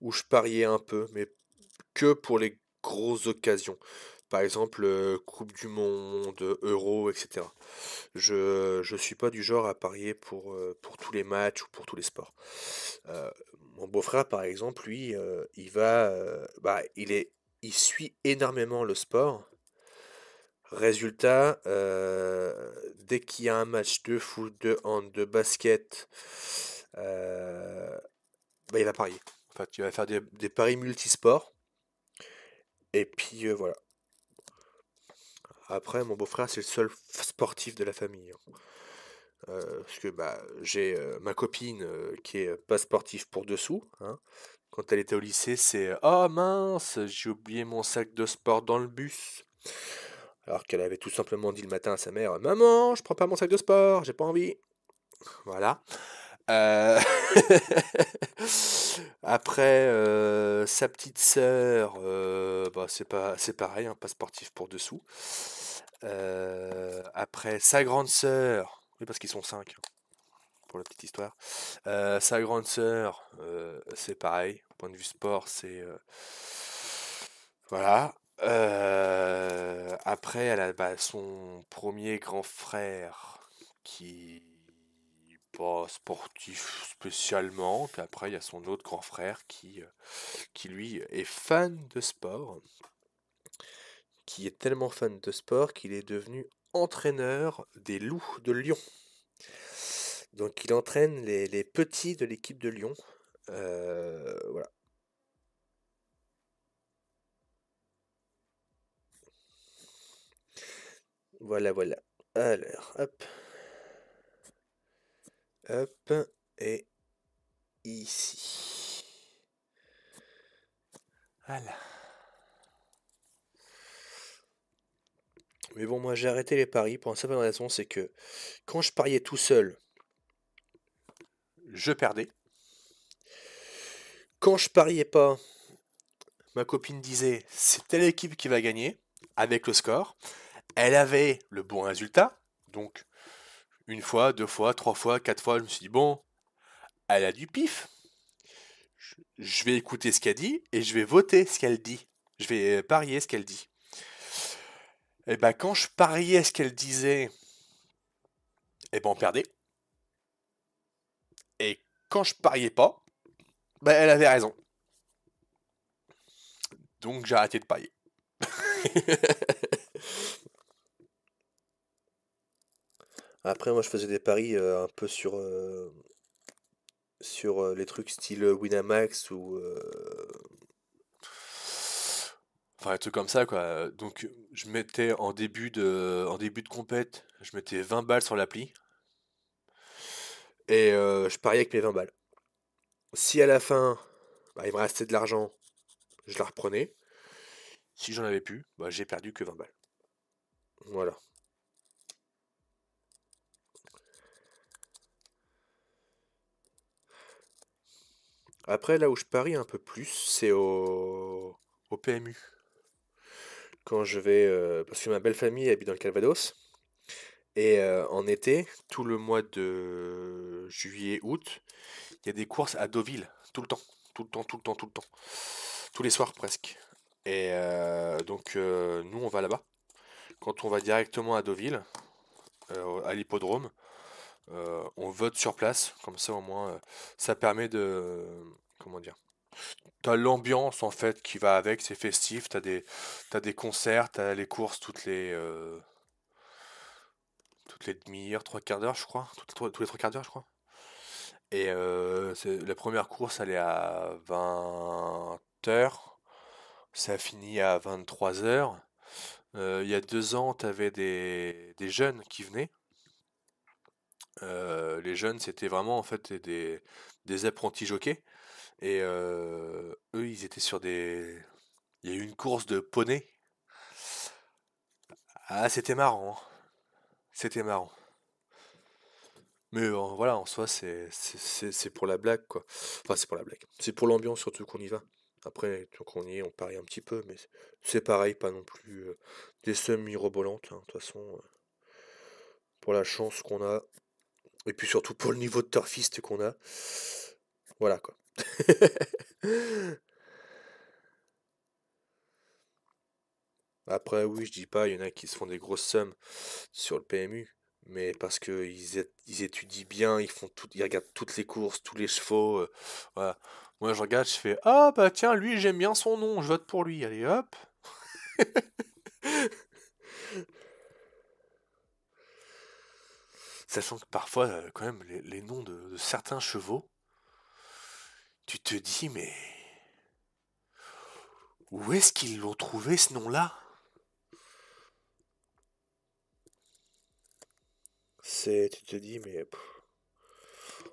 où je pariais un peu, mais que pour les grosses occasions. Par exemple, euh, Coupe du Monde, Euro, etc. Je ne suis pas du genre à parier pour, euh, pour tous les matchs ou pour tous les sports. Euh, mon beau-frère, par exemple, lui, il va, bah, il est, il suit énormément le sport Résultat, euh, dès qu'il y a un match de foot, de hand, de basket, euh, bah, il va parier. Enfin, tu vas faire des, paris multisports. Et puis euh, voilà. Après, mon beau-frère, c'est le seul sportif de la famille. Hein. parce que bah, j'ai ma copine qui est pas sportive pour dessous. Hein. Quand elle était au lycée, c'est Oh mince, j'ai oublié mon sac de sport dans le bus alors qu'elle avait tout simplement dit le matin à sa mère Maman, je prends pas mon sac de sport, j'ai pas envie. Voilà. Euh, après, euh, sa petite sœur, bah, c'est pas, pareil, hein, pas sportif pour dessous. après, sa grande sœur, oui parce qu'ils sont cinq, hein, pour la petite histoire. sa grande sœur, c'est pareil, point de vue sport, c'est voilà. Euh, après, elle a bah, son premier grand frère qui pas sportif spécialement. Après, il y a son autre grand frère qui, euh, qui lui est fan de sport. Qui est tellement fan de sport qu'il est devenu entraîneur des loups de Lyon. Donc il entraîne les, petits de l'équipe de Lyon. Voilà. Voilà, voilà. Alors, hop. Hop. Et ici. Voilà. Mais bon, moi j'ai arrêté les paris pour une simple raison, c'est que quand je pariais tout seul, je perdais. Quand je pariais pas, ma copine disait c'est telle équipe qui va gagner avec le score. Elle avait le bon résultat, donc une fois, deux fois, trois fois, quatre fois, je me suis dit, bon, elle a du pif. Je vais écouter ce qu'elle dit et je vais voter ce qu'elle dit. Je vais parier ce qu'elle dit. Et ben quand je pariais ce qu'elle disait, et ben on perdait. Et quand je pariais pas, ben elle avait raison. Donc j'ai arrêté de parier. Après, moi, je faisais des paris euh, un peu sur, euh, sur euh, les trucs style Winamax ou. Enfin, des trucs comme ça, quoi. Donc, je mettais en début de, en début de compète, je mettais 20 balles sur l'appli. Et je pariais avec mes 20 balles. Si à la fin, bah, il me restait de l'argent, je la reprenais. Si j'en avais plus, bah, j'ai perdu que 20 balles. Voilà. Après, là où je parie un peu plus, c'est au, au PMU. Quand je vais. Euh, parce que ma belle famille habite dans le Calvados. Et en été, tout le mois de juillet-août, il y a des courses à Deauville, tout le temps. Tout le temps, tout le temps, tout le temps. Tous les soirs presque. Et donc, nous, on va là-bas. Quand on va directement à Deauville, à l'hippodrome, on vote sur place, comme ça au moins, ça permet de... Comment dire T'as l'ambiance en fait qui va avec, c'est festif, t'as des, des concerts, t'as les courses toutes les... Euh, les demi-heures, trois quarts d'heure je crois, tous les trois quarts d'heure je crois. Et la première course elle est à 20h, ça finit à 23h. Il y a deux ans, t'avais des, des jeunes qui venaient euh, les jeunes, c'était vraiment en fait des, des apprentis jockeys. Et euh, eux, ils étaient sur des. Il y a eu une course de poney. Ah, c'était marrant. C'était marrant. Mais voilà, en soi, c'est pour la blague, quoi. Enfin, c'est pour la blague. C'est pour l'ambiance surtout qu'on y va. Après, tant qu'on y est, on parie un petit peu, mais c'est pareil, pas non plus euh, des sommes mirobolantes. Hein. De toute façon, pour la chance qu'on a, et puis surtout pour le niveau de turfiste qu'on a. Voilà quoi. Après, oui, je dis pas, il y en a qui se font des grosses sommes sur le PMU, mais parce qu'ils ils étudient bien, ils font ils regardent toutes les courses, tous les chevaux. Euh. Moi, je regarde, je fais Ah, bah tiens, lui, j'aime bien son nom, je vote pour lui. Allez, hop. Sachant que parfois, euh, quand même, les, noms de, certains chevaux, tu te dis, mais où est-ce qu'ils l'ont trouvé ce nom-là? C'est, tu te dis, mais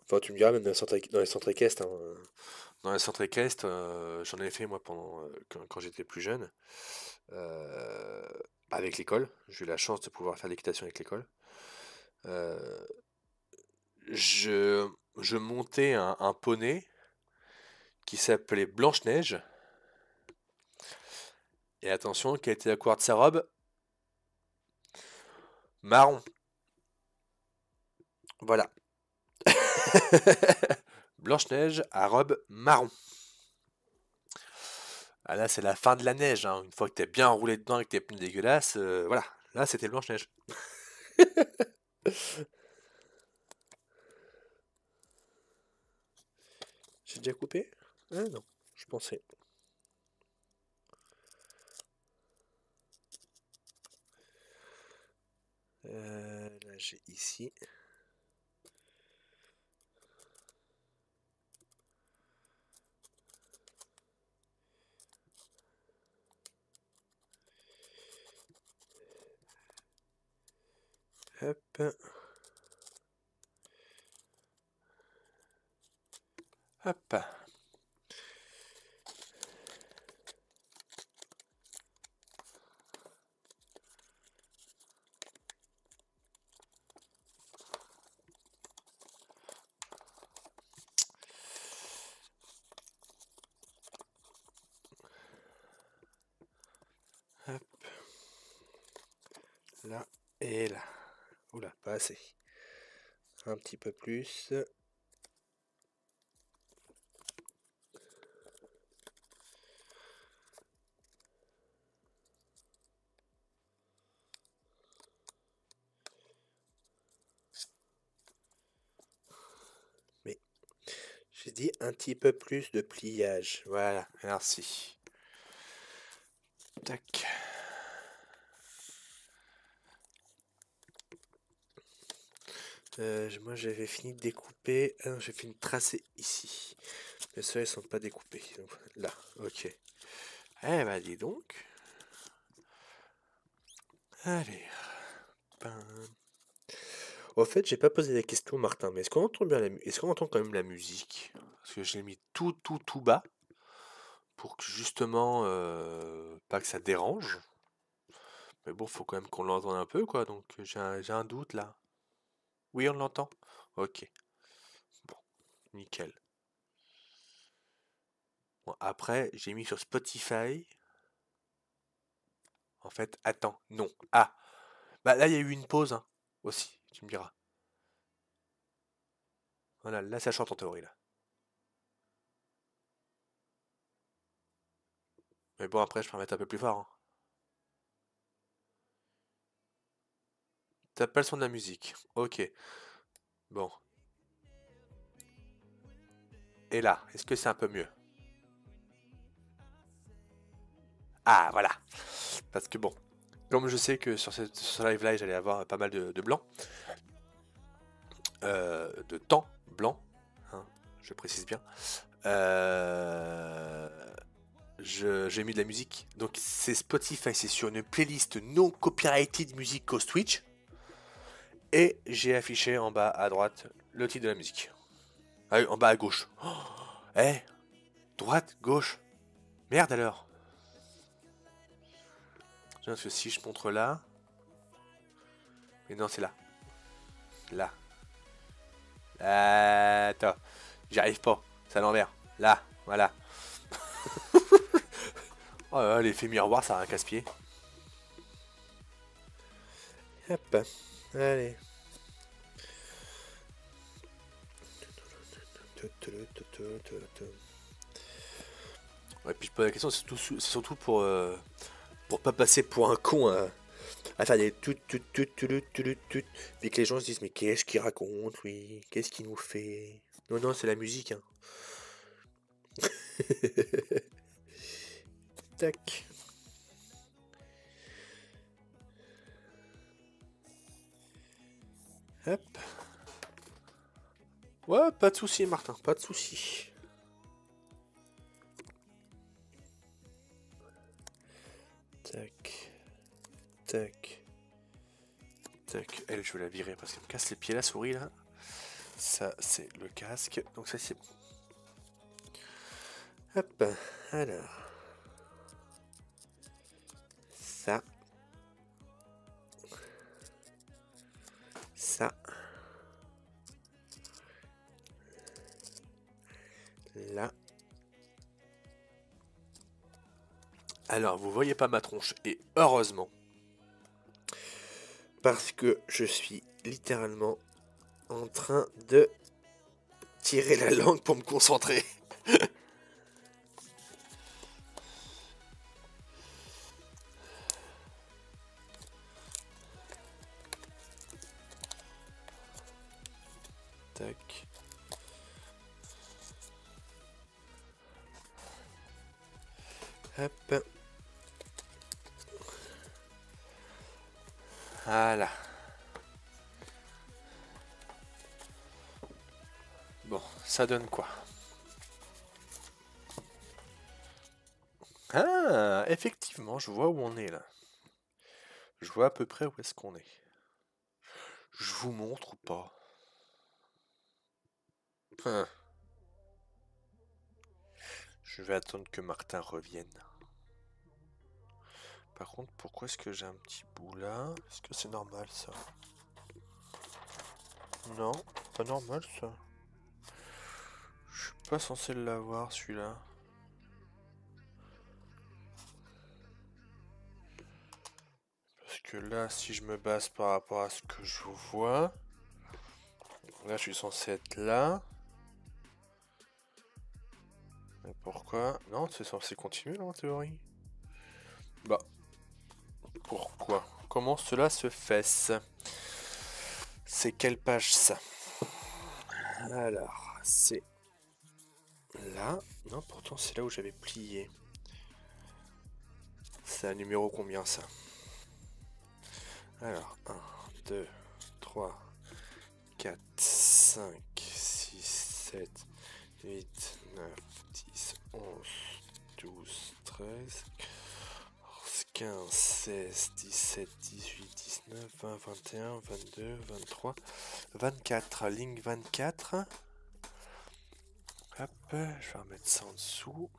enfin, tu me diras même dans les centres, dans les équestres. Hein. Dans les centres équestres, euh, j'en ai fait moi pendant euh, quand, j'étais plus jeune, avec l'école. J'ai eu la chance de pouvoir faire l'équitation avec l'école. Euh, je, je montais un, poney qui s'appelait Blanche-Neige. Et attention, quelle était la couleur de sa robe Marron. Voilà. Blanche-Neige à robe marron. Ah là, c'est la fin de la neige. Hein. Une fois que t'es bien roulé dedans avec tes pneus dégueulasses, euh, voilà. Là, c'était Blanche-Neige. J'ai déjà coupé? Ah non, je pensais. Euh, là j'ai ici. Hop. Hop. Là et là. Oula, pas Un petit peu plus. Mais j'ai dit un petit peu plus de pliage. Voilà, merci. Tac. Euh, moi j'avais fini de découper. Ah j'ai fini de tracer ici. Mais ceux-là ils sont pas découpés. là, ok. Eh bah dis donc. Allez. Au fait, j'ai pas posé la question, Martin, mais est-ce qu'on entend bien la Est-ce qu'on entend quand même la musique? Parce que je mis tout, tout, tout bas pour que justement euh, pas que ça dérange. Mais bon, faut quand même qu'on l'entende un peu, quoi. Donc j'ai un, doute là. Oui, on l'entend Ok. Bon, nickel. Bon, après, j'ai mis sur Spotify. En fait, attends, non. Ah Bah là, il y a eu une pause hein, aussi, tu me diras. Voilà, là, ça chante en théorie, là. Mais bon, après, je peux mettre un peu plus fort. Hein. T'as pas le son de la musique. Ok. Bon. Et là, est-ce que c'est un peu mieux? Ah, voilà. Parce que bon, comme je sais que sur ce, live-là, j'allais avoir pas mal de, blanc, euh, de temps blanc, hein, je précise bien, euh, j'ai mis de la musique. Donc c'est Spotify, c'est sur une playlist non copyrighted musique Coast Twitch. Et j'ai affiché en bas à droite le titre de la musique. Ah, en bas à gauche. Oh, eh Droite, gauche. Merde alors. Parce que si je montre là. Mais non, c'est là. Là. Attends. J'y arrive pas. Ça l'envers. Là. Voilà. oh là, l'effet miroir, ça a un casse-pied. Hop. Allez. Ouais, puis je pose la question, c'est surtout, pour, euh, pour pas passer pour un con à, à faire des tout, tout, tout, tout, tout, tout, tout, puis que les gens se disent, mais qu'est-ce qu'il raconte, oui, qu'est-ce qu'il nous fait? Non, non, c'est la musique, hein. Tac. Hop. Ouais, pas de souci, Martin, pas de souci. Tac. Tac. Tac. Elle, je vais la virer parce qu'elle me casse les pieds la souris là. Ça, c'est le casque. Donc ça, c'est bon. Hop. Alors. Là. Alors, vous voyez pas ma tronche, et heureusement, parce que je suis littéralement en train de tirer la langue pour me concentrer. ça donne quoi? Ah, effectivement, je vois où on est là. Je vois à peu près où est-ce qu'on est. Je vous montre ou pas? Hein. Je vais attendre que Martin revienne. Par contre, pourquoi est-ce que j'ai un petit bout là? Est-ce que c'est normal ça? Non, pas normal ça pas censé l'avoir celui-là. Parce que là, si je me base par rapport à ce que je vois, là je suis censé être là. Pourquoi? Non, c'est censé continuer là en théorie. Bah, pourquoi? Comment cela se fait C'est quelle page ça? Alors, c'est Là, non, pourtant c'est là où j'avais plié. C'est un numéro combien ça? Alors, 1, 2, 3, 4, 5, 6, 7, 8, 9, 10, 11, 12, 13, 15, 16, 17, 18, 19, 20, 21, 22, 23, 24. Ligne 24. Hop, je vais remettre ça en dessous.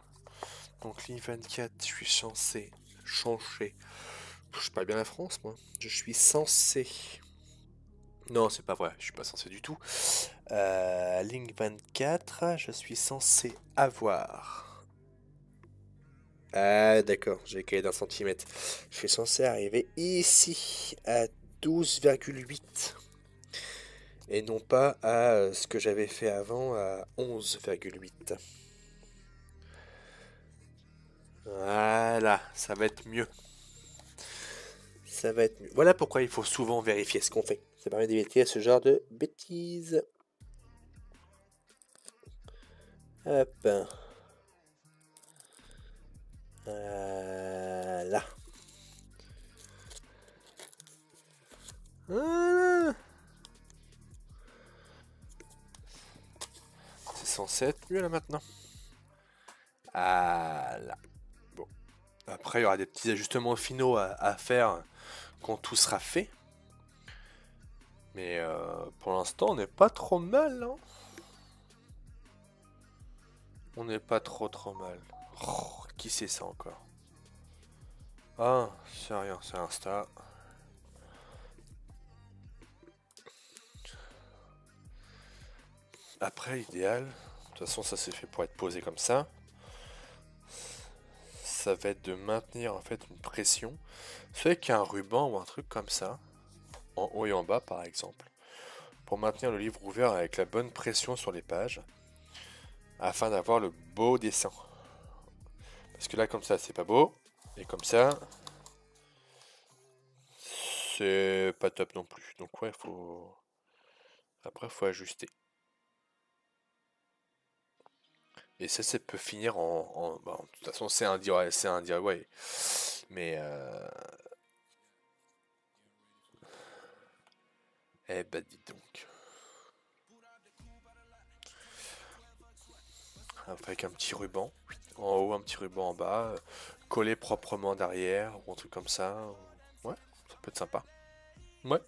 Donc ligne 24, je suis censé changer. Je pas bien la France, moi. Je suis censé. Non, c'est pas vrai, je suis pas censé du tout. Euh, ligne 24, je suis censé avoir ah d'accord, j'ai calé d'un centimètre. Je suis censé arriver ici à 12,8. Et non pas à euh, ce que j'avais fait avant à 11,8. Voilà, ça va mieux. Ça va être mieux. Voilà pourquoi il faut souvent vérifier ce qu'on fait. Ça permet d'éviter ce genre de bêtises. Hop. Voilà. C'est censé être mieux là maintenant. Voilà. Bon. Après, il y aura des petits ajustements finaux à, faire quand tout sera fait. Mais euh, pour l'instant, on n'est pas trop mal. Hein. on n'est pas trop trop mal. Oh, qui c'est ça encore? Ah, c'est rien, c'est Insta. Après, idéal, de toute façon, ça c'est fait pour être posé comme ça. Ça va être de maintenir en fait une pression. Soit avec un ruban ou un truc comme ça, en haut et en bas par exemple, pour maintenir le livre ouvert avec la bonne pression sur les pages, afin d'avoir le beau dessin. Parce que là, comme ça, c'est pas beau. Et comme ça, c'est pas top non plus. Donc ouais, faut... Après, faut ajuster. Et ça, ça peut finir en... Bah, de toute façon, c'est un DIY. C'est un DIY. Mais... Euh... Eh bah, dis donc. Avec un petit ruban en haut, un petit ruban en bas, euh, collé proprement derrière, ou un truc comme ça. Ouais, ça peut être sympa. Ouais.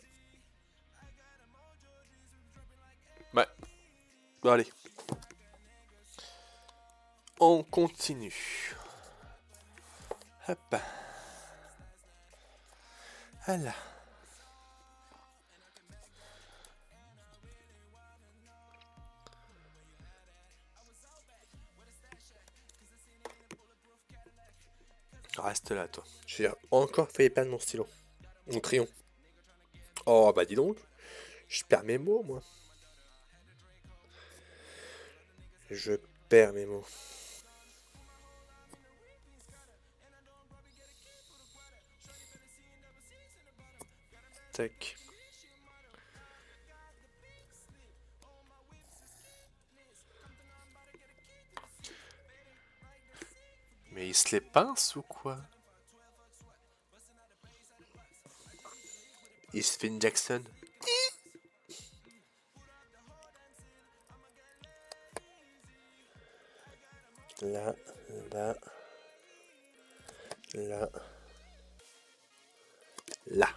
Ouais. Allez. On continue. Hop. Voilà. Reste là, toi. J'ai encore fait de mon stylo. Mon crayon. Oh, bah dis donc. Je perds mes mots, moi. Je perds mes mots. Tac. Mais il se les pince ou quoi? Il se fait Jackson. Là, là, là, là.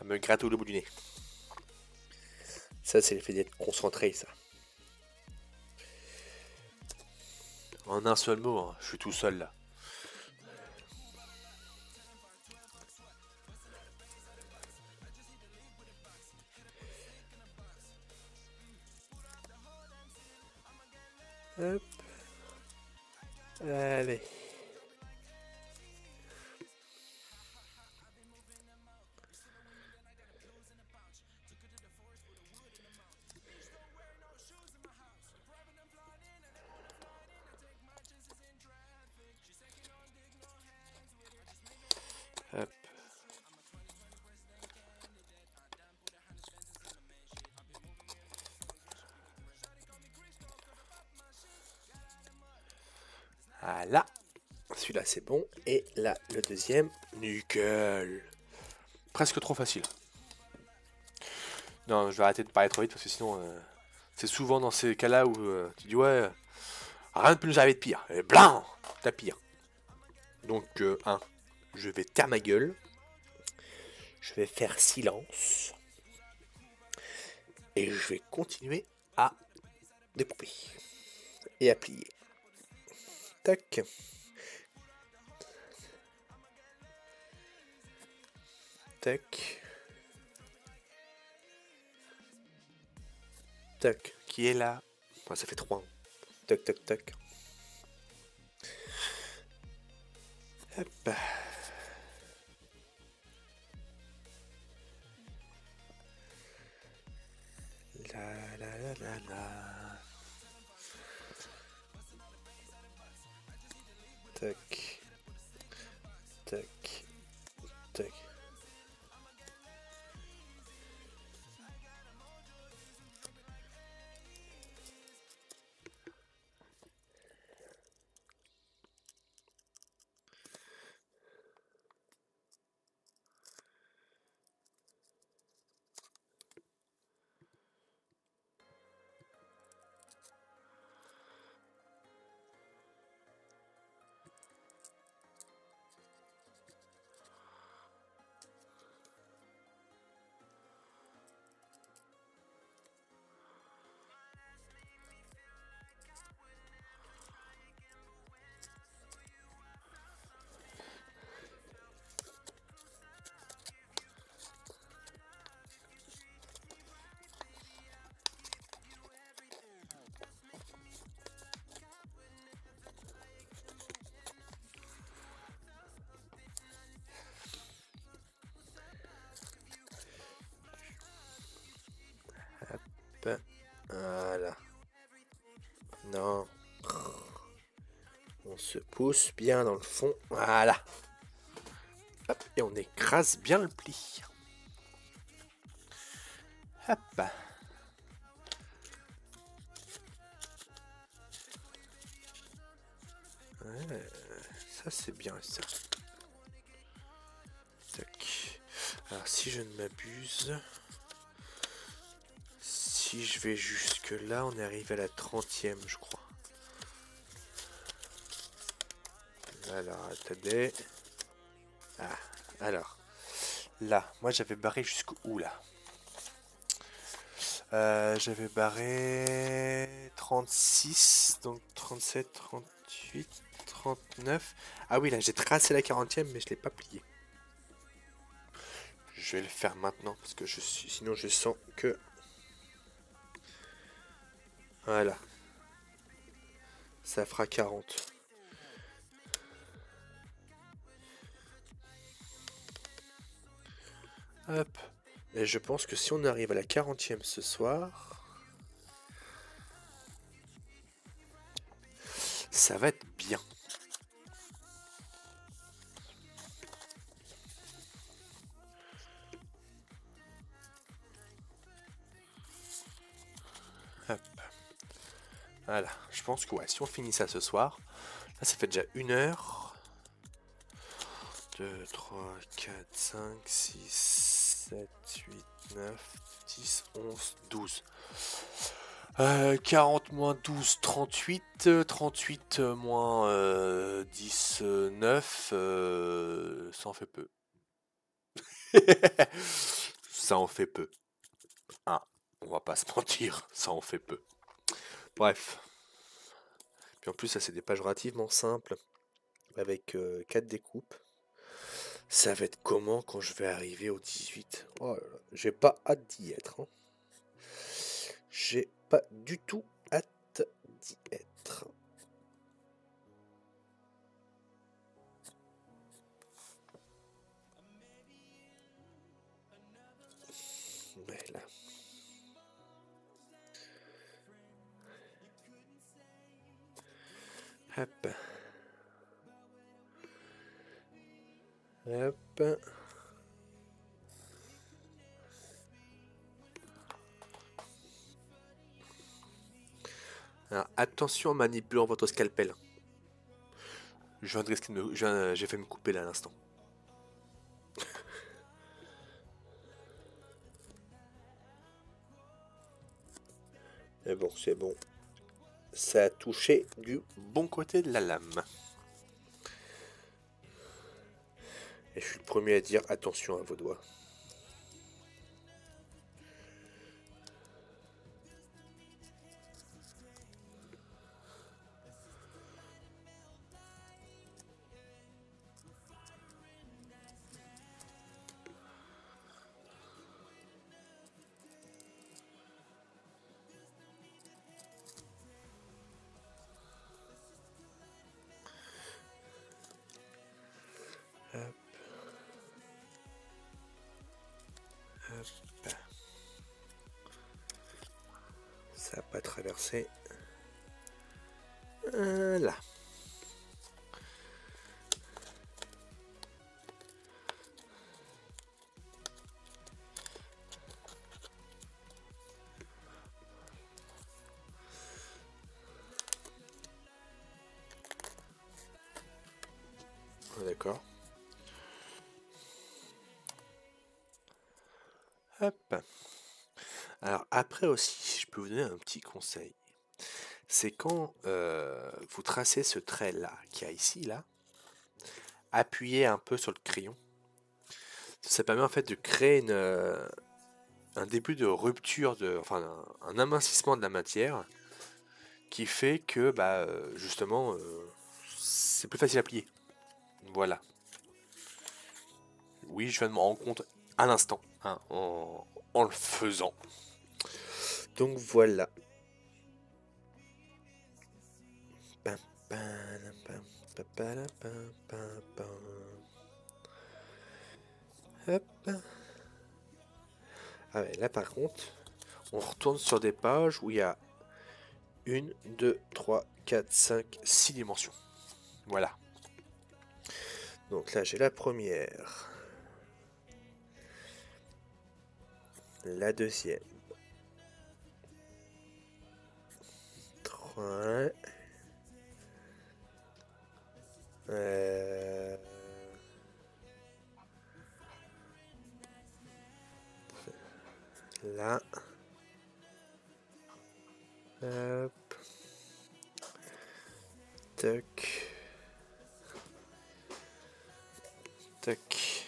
Elle me gratte au bout du nez. Ça, c'est le fait d'être concentré, ça. En un seul mot, hein, je suis tout seul là. Allez. Celui-là, c'est bon. Et là, le deuxième, nickel. Presque trop facile. Non, je vais arrêter de parler trop vite parce que sinon, euh, c'est souvent dans ces cas-là où euh, tu dis ouais, rien ne peut nous arriver de pire. Et blanc, t'as pire. Donc, euh, un, je vais taire ma gueule. Je vais faire silence. Et je vais continuer à découper et à plier. Tac. Tac. Tac. Qui est là Enfin, Ça fait trois. Tac, tac, tac. Hop. La la la la la. Tac. Tac. Tac. Se pousse bien dans le fond. Voilà. Et on écrase bien le pli. Hop. Ça c'est bien ça. Alors si je ne m'abuse, si je vais jusque là, on est arrivé à la 30e je crois. Alors attendez. Ah, alors. Là, moi j'avais barré jusqu'où là? Euh, J'avais barré 36, donc 37, 38, 39. Ah oui, là j'ai tracé la 40e, mais je l'ai pas plié. Je vais le faire maintenant parce que je suis, sinon je sens que. Voilà. Ça fera 40. Hop. Et je pense que si on arrive à la 40e ce soir, ça va être bien. Hop. Voilà, je pense que ouais, si on finit ça ce soir, là ça fait déjà une heure. 2, 3, 4, 5, 6, 7, 8, 9, 10, 11, 12. Euh, 40 moins 12, 38. 38 moins euh, 10, euh, 9. euh, ça en fait peu. ça en fait peu. Ah, on va pas se mentir, ça en fait peu. Bref. Puis en plus, ça c'est des pages relativement simples. Avec 4 découpes. Ça va être comment quand je vais arriver au 18 oh J'ai pas hâte d'y être. hein. J'ai pas du tout hâte d'y être. Hop. Alors, attention en manipulant votre scalpel. Je viens de risquer de me- J'ai fait me couper là à l'instant. Mais bon, c'est bon. Ça a touché du bon côté de la lame. Et je suis le premier à dire attention à vos doigts. Après aussi, je peux vous donner un petit conseil. C'est quand euh, vous tracez ce trait-là, qui a ici, là, appuyez un peu sur le crayon. Ça permet en fait de créer une, euh, un début de rupture, de, enfin un, amincissement de la matière, qui fait que bah, euh, justement c'est plus facile à plier. Voilà. Oui, je viens de me rendre compte à l'instant, hein, en le faisant. Pam, pam. Hop. Ah ouais, là par contre, on retourne sur des pages où il y a 1, 2, 3, 4, 5, 6 dimensions. Voilà. Donc là j'ai la première. La deuxième. 3. Euh... Là. Hop. Tac. Tac.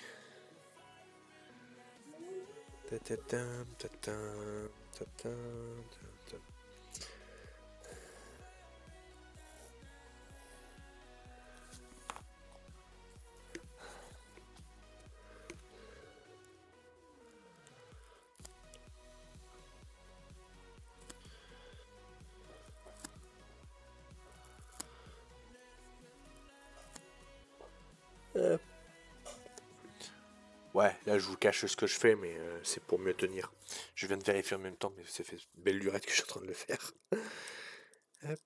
Là je vous cache ce que je fais, mais euh, c'est pour mieux tenir. Je viens de vérifier en même temps, mais ça fait belle lurette que je suis en train de le faire. Hop.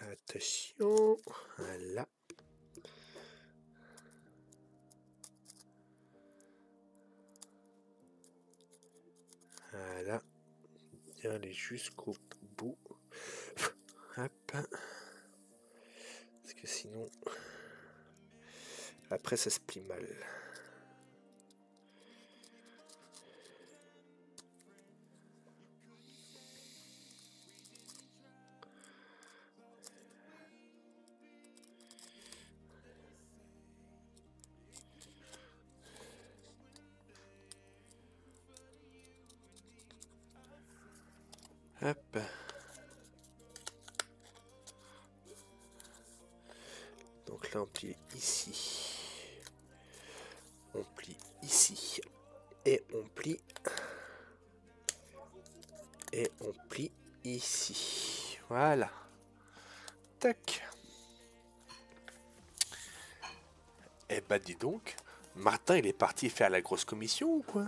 Attention. Voilà. Voilà. Bien aller jusqu'au bout. Hop. Parce que sinon... Après, ça se plie mal. Hop. Donc là, on plie ici. On plie ici. Et on plie. Et on plie ici. Voilà. Tac. Eh bah dis donc, Martin il est parti faire la grosse commission ou quoi?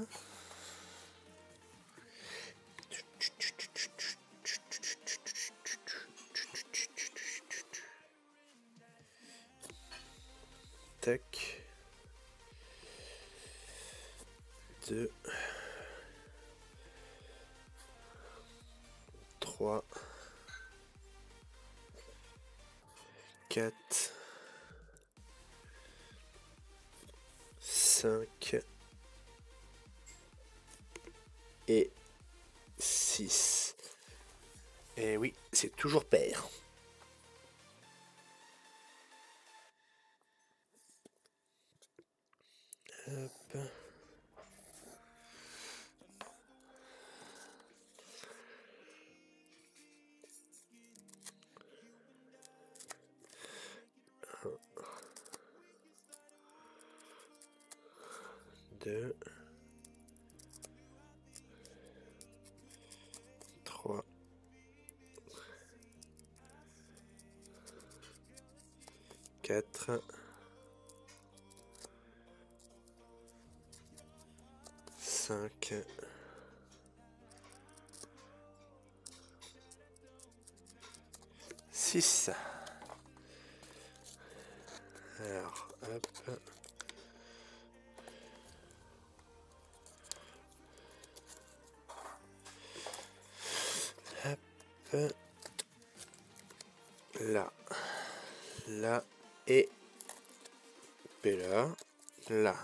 Deux. Là. Et. là.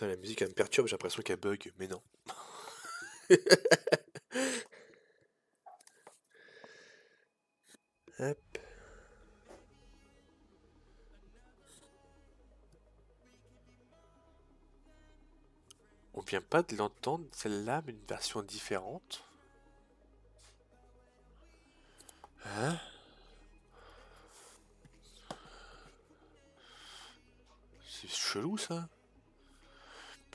La musique elle me perturbe, j'ai l'impression qu'elle bug, mais non. Hop. On vient pas de l'entendre, celle-là, mais une version différente. Hein? C'est chelou ça.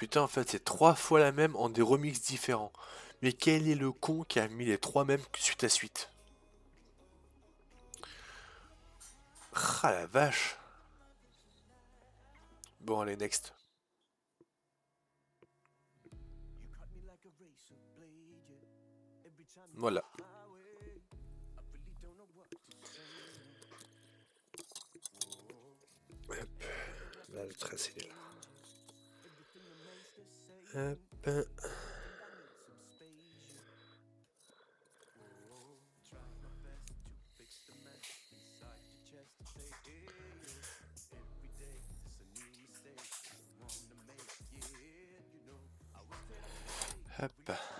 Putain, en fait, c'est trois fois la même en des remixes différents. Mais quel est le con qui a mis les trois mêmes suite à suite? Ah la vache Bon, allez, next. Voilà. Là, le tracé est là. Hop. Hop.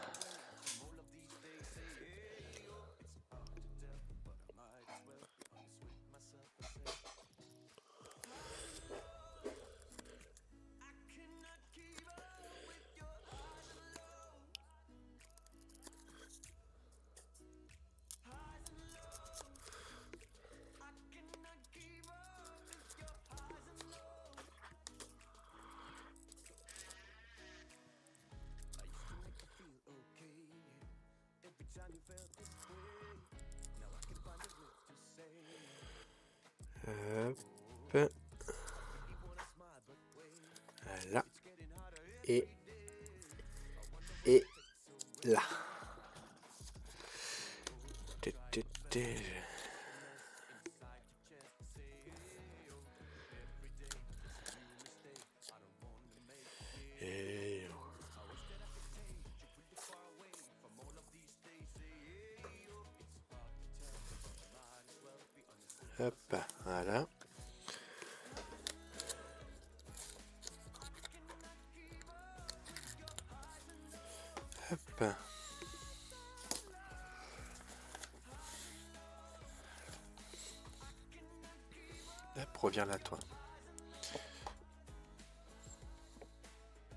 Hop. Voilà. Et. Et. Là. Reviens là, toi.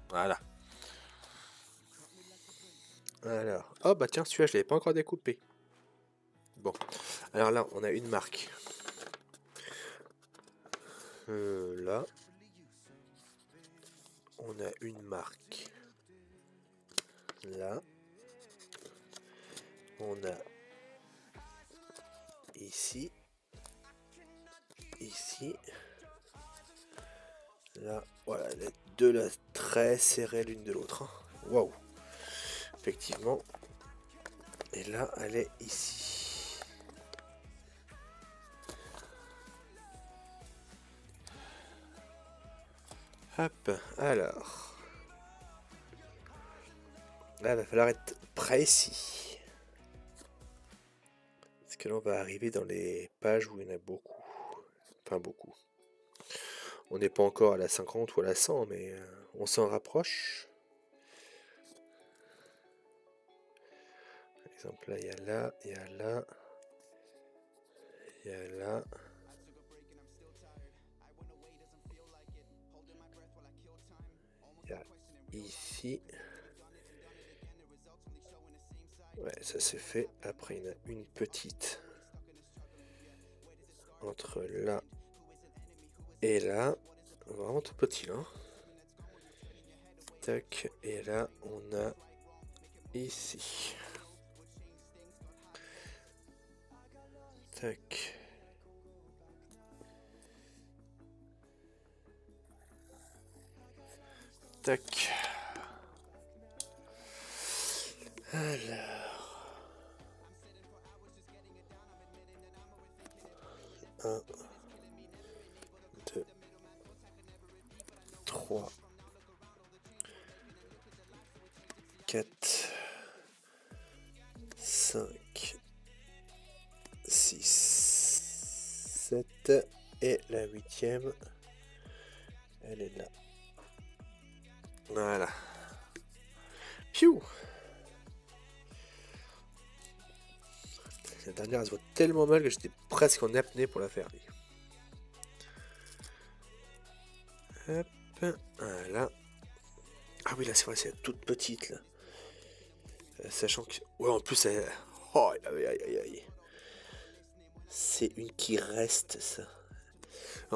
Voilà. Alors, oh bah tiens, celui-là, je l'avais pas encore découpé. Bon, alors là, on a une marque. Euh, là, on a une marque. Là, on a ici, ici. Là, voilà, les deux là très serrées l'une de l'autre. hein. Waouh! Effectivement, Et là, elle est ici. Hop, alors. Là, il va falloir être précis. Parce que là, on va arriver dans les pages où il y en a beaucoup. Enfin, beaucoup. On n'est pas encore à la 50 ou à la 100, mais euh, on s'en rapproche. Par exemple, là, il y a là, il y a là, il y a là. Ici. Ouais, ça c'est fait. Après, il y a une petite entre là et là. Vraiment tout petit là. Tac. Et là, on a ici. Tac. Tac. Alors. 1, 2, 3, 4, 5, 6, 7 et la huitième, elle est là. Voilà. Piou La dernière, elle se voit tellement mal que j'étais presque en apnée pour la faire. Hop, voilà. Ah oui, là, c'est vrai, c'est toute petite, là. Euh, sachant que... Ouais, en plus, elle... Oh, aïe, aïe, aïe. C'est une qui reste, ça.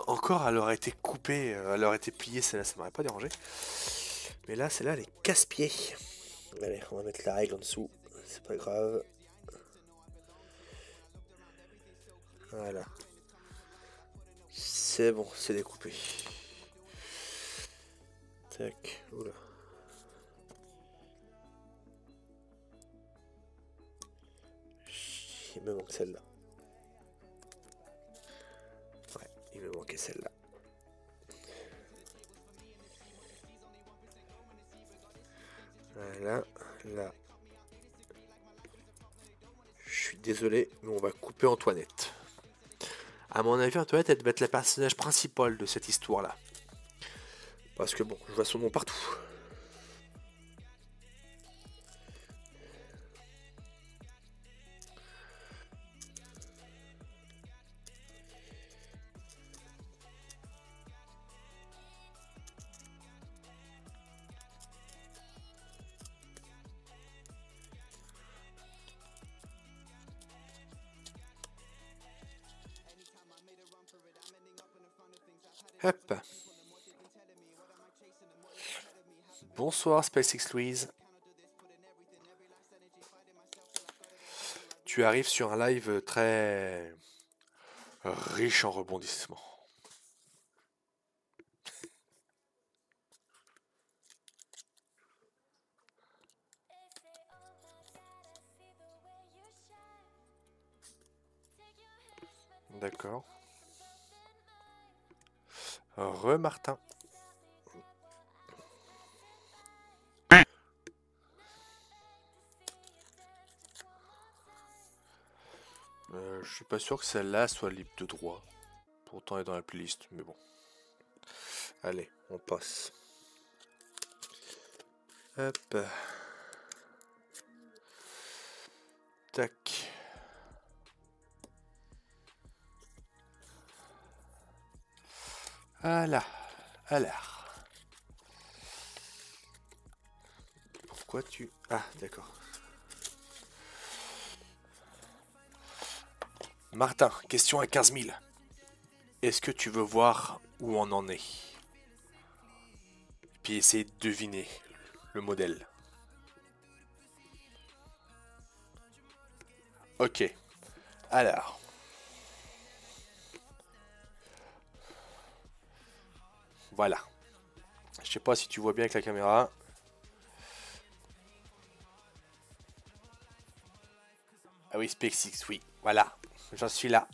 Encore, elle aurait été coupée, euh, elle aurait été pliée, celle-là, ça m'aurait pas dérangé. Mais là, celle-là, elle est casse-pied. Allez, on va mettre la règle en dessous. C'est pas grave. Voilà. C'est bon, c'est découpé. Tac, oula. Il me manque celle-là. Ouais, il me manquait celle-là. Voilà, là. Je suis désolé, mais on va couper Antoinette. À mon avis, Antoinette, elle doit être le personnage principal de cette histoire-là. Parce que bon, je vois son nom partout. Bonsoir SpaceX Louise. Tu arrives sur un live très riche en rebondissements. D'accord. Re-Martin. Euh, je suis pas sûr que celle-là soit libre de droit. Pourtant, elle est dans la playlist, mais bon. Allez, on passe. Hop. Tac. Voilà. Alors. Pourquoi tu... Ah, d'accord. Martin, question à 15 000. Est-ce que tu veux voir où on en est? Puis essayer de deviner le modèle. Ok. Alors. Voilà. Je sais pas si tu vois bien avec la caméra. Ah oui, SpaceX, oui. Voilà. J'en suis là.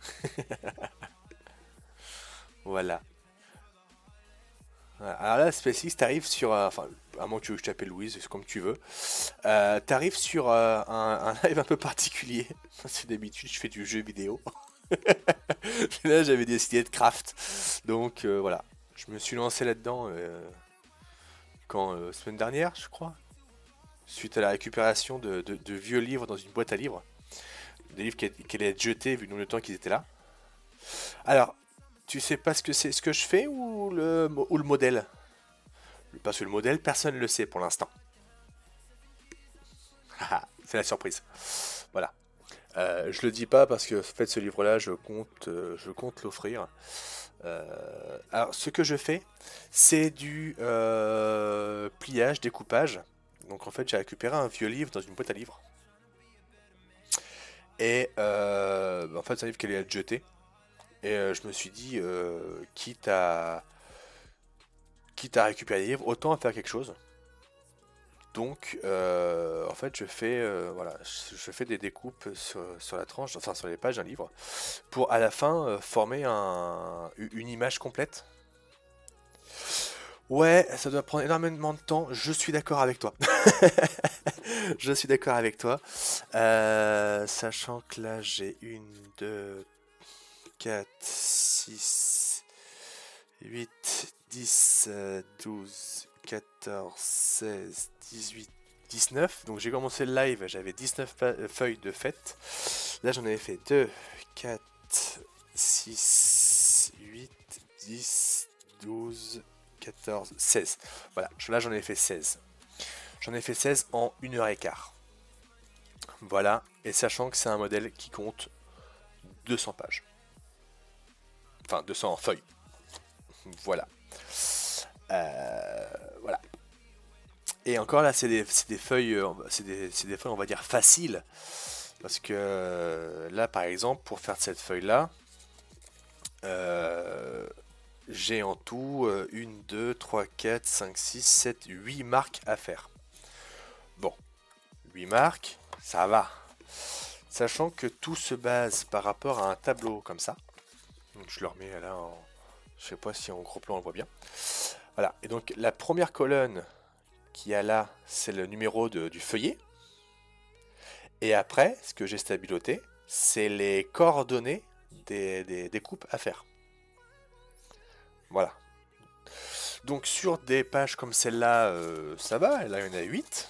voilà. Alors là, SpaceX, t'arrives sur... enfin, à moins que tu veux que je t'appelle Louise, c'est comme tu veux. Euh, t'arrives sur euh, un, live un peu particulier. C'est d'habitude, je fais du jeu vidéo. là, j'avais décidé de craft. Donc, euh, voilà. Je me suis lancé là-dedans quand semaine dernière, je crois. Suite à la récupération de, vieux livres dans une boîte à livres. Des livres qui allaient être jetés vu le temps qu'ils étaient là. Alors, tu sais pas ce que c'est ce que je fais ou le, ou le modèle? Parce que le modèle, personne ne le sait pour l'instant. c'est la surprise. Voilà. Euh, je le dis pas parce que fait ce livre-là, je compte, euh, je compte l'offrir. Euh, alors, ce que je fais, c'est du pliage, découpage. Donc en fait, j'ai récupéré un vieux livre dans une boîte à livres. Et en fait, c'est un livre qui allait être jeté. Et je me suis dit, quitte à quitte à récupérer des livres, autant faire quelque chose. Donc, euh, en fait, je fais, voilà, je fais des découpes sur, la tranche, enfin sur les pages d'un livre, pour à la fin former un, une image complète. Ouais, ça doit prendre énormément de temps. Je suis d'accord avec toi. je suis d'accord avec toi. sachant que là, j'ai une, deux, 4, 6, 8, 10, 12, 14, 16, 18, 19. Donc j'ai commencé le live, j'avais 19 euh, feuilles de fête. Là j'en avais fait 2, 4, 6, 8, 10, 12, 14, 16. Voilà, là j'en ai fait 16. J'en ai fait 16 en 1 heure et quart. Voilà, et sachant que c'est un modèle qui compte 200 pages. Enfin, 200 feuilles. Voilà. Euh. Et encore là, c'est des, feuilles, euh, c'est des, des, feuilles, on va dire, faciles. Parce que euh, là, par exemple, pour faire cette feuille-là, j'ai en tout 1, 2, 3, 4, 5, 6, 7, 8 marques à faire. Bon, 8 marques, ça va. Sachant que tout se base par rapport à un tableau comme ça. Donc je le remets là en... Je sais pas si en gros plan on le voit bien. Voilà, et donc la première colonne qui a là, c'est le numéro du feuillet. Et après, ce que j'ai stabiloté, c'est les coordonnées des, coupes à faire. Voilà. Donc sur des pages comme celle-là, euh, ça va, là il y en a 8.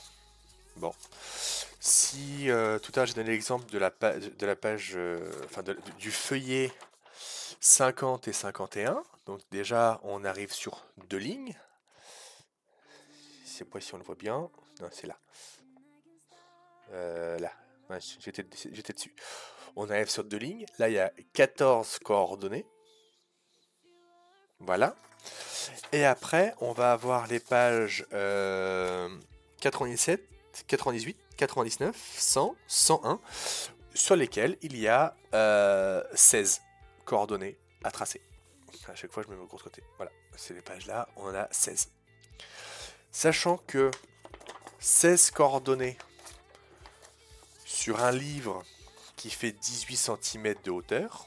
Bon. Si euh, tout à l'heure j'ai donné l'exemple de la, de la page, euh, enfin du feuillet 50 et 51. Donc déjà, on arrive sur deux lignes. Sais on le voit bien. C'est là. Euh, là. J'étais dessus. On arrive sur deux lignes. Là, il y a 14 coordonnées. Voilà. Et après, on va avoir les pages 97, 98, 99, 100, 101, sur lesquelles il y a 16 coordonnées à tracer. À chaque fois, je me mets au côté. Voilà, c'est les pages là, on en a 16. Sachant que 16 coordonnées sur un livre qui fait 18 cm de hauteur.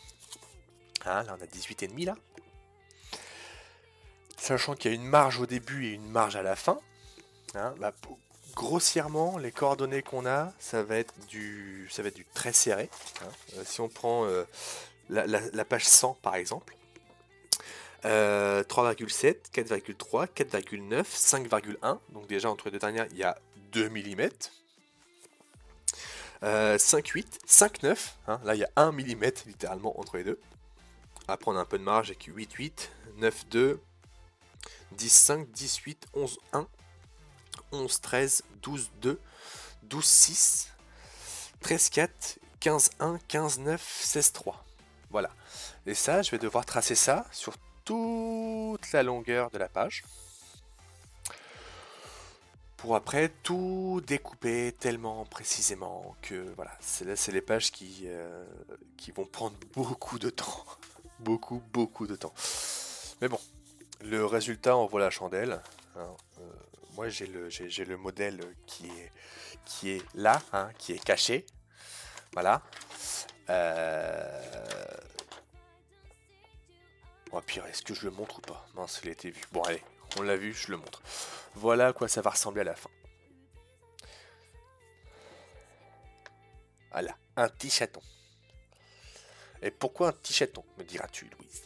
Hein, là, on a 18,5 là. Sachant qu'il y a une marge au début et une marge à la fin. Hein, bah, grossièrement, les coordonnées qu'on a, ça va être du, ça va être du très serré. Hein. Euh, si on prend euh, la, page 100 par exemple. 3,7, 4,3, 4,9, 5,1. Donc déjà entre les deux dernières, il y a 2 mm. 5,8, 5,9. là, il y a 1 mm littéralement entre les deux. Après, on a un peu de marge avec 8,8, 9,2, 10,5, 18, 11,1, 11,13, 12,2, 12,6, 13,4, 15,1, 15,9, 16,3. Voilà. Et ça, je vais devoir tracer ça sur toute la longueur de la page. Pour après tout découper tellement précisément que voilà, c'est les pages qui, euh, qui vont prendre beaucoup de temps. beaucoup, beaucoup de temps. Mais bon, le résultat en vaut la chandelle. Hein. Euh, moi j'ai le, j'ai, le modèle qui est, qui est là, hein, qui est caché. Voilà. Euh... Oh pire, est-ce que je le montre ou pas? Mince, il a été vu. Bon allez, on l'a vu, je le montre. Voilà à quoi ça va ressembler à la fin. Voilà, un petit chaton. Et pourquoi un petit chaton, me diras-tu, Louise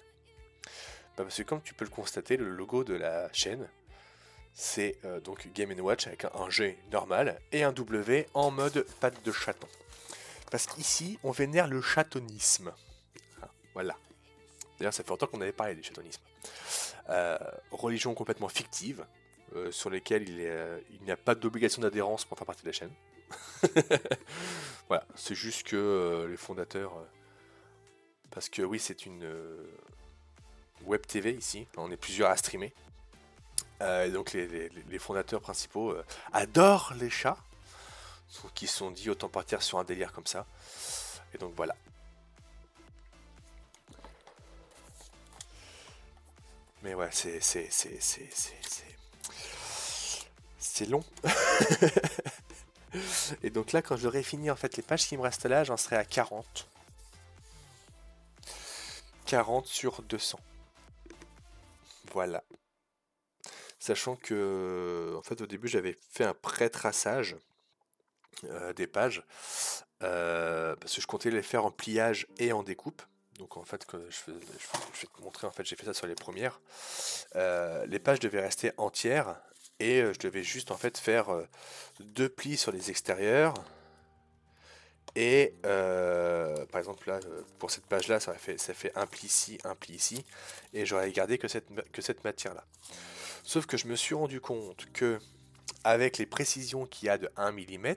bah, Parce que comme tu peux le constater, le logo de la chaîne, c'est euh, donc Game Watch avec un G normal et un W en mode patte de chaton. Parce qu'ici, on vénère le chatonisme. Ah, voilà. D'ailleurs, ça fait longtemps qu'on avait parlé du chatonisme. Euh, religion complètement fictive, euh, sur lesquelles il, il n'y a pas d'obligation d'adhérence pour faire partie de la chaîne. voilà, c'est juste que les fondateurs parce que oui, c'est une euh, web TV ici. On est plusieurs à streamer. Euh, et donc les, fondateurs principaux euh, adorent les chats. Ils se sont dit autant partir sur un délire comme ça. Et donc voilà. Mais ouais, c'est c'est c'est c'est c'est long. et donc là, quand j'aurai fini en fait les pages qui me restent là, j'en serai à 40. 40 sur 200. Voilà. Sachant que, en fait, au début, j'avais fait un pré-traçage euh, des pages, euh, parce que je comptais les faire en pliage et en découpe. Donc, en fait, je, vais te montrer, en fait, j'ai fait ça sur les premières. Euh, les pages devaient rester entières, et je devais juste, en fait, faire deux plis sur les extérieurs, et euh, par exemple là, pour cette page là, ça fait, ça fait un pli ici, un pli ici, et j'aurais gardé que cette, matière là. Sauf que je me suis rendu compte que avec les précisions qu'il y a de 1 mm,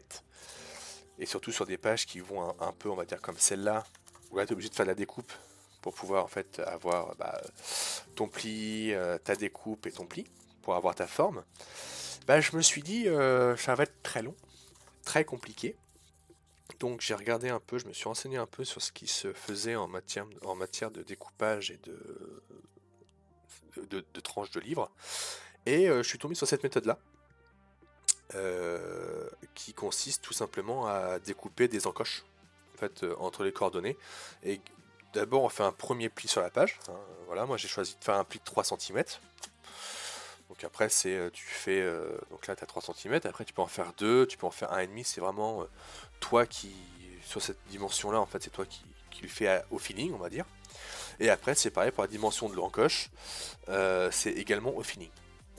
et surtout sur des pages qui vont un, peu, on va dire comme celle-là, là tu es obligé de faire la découpe pour pouvoir en fait avoir bah, ton pli, euh, ta découpe et ton pli, pour avoir ta forme, bah, je me suis dit euh, ça va être très long, très compliqué. Donc j'ai regardé un peu, je me suis renseigné un peu sur ce qui se faisait en matière, de découpage et de, de, tranches de livres. Et euh, je suis tombé sur cette méthode-là, euh, qui consiste tout simplement à découper des encoches en euh, entre les coordonnées. Et d'abord on fait un premier pli sur la page. Hein, voilà, moi j'ai choisi de faire un pli de 3 cm. Donc après c'est tu fais donc là tu as 3 cm, après tu peux en faire 2, tu peux en faire 1,5, c'est vraiment toi qui, sur cette dimension-là, en fait, c'est toi qui, le fais au feeling, on va dire. Et après, c'est pareil pour la dimension de l'encoche, euh, c'est également au feeling.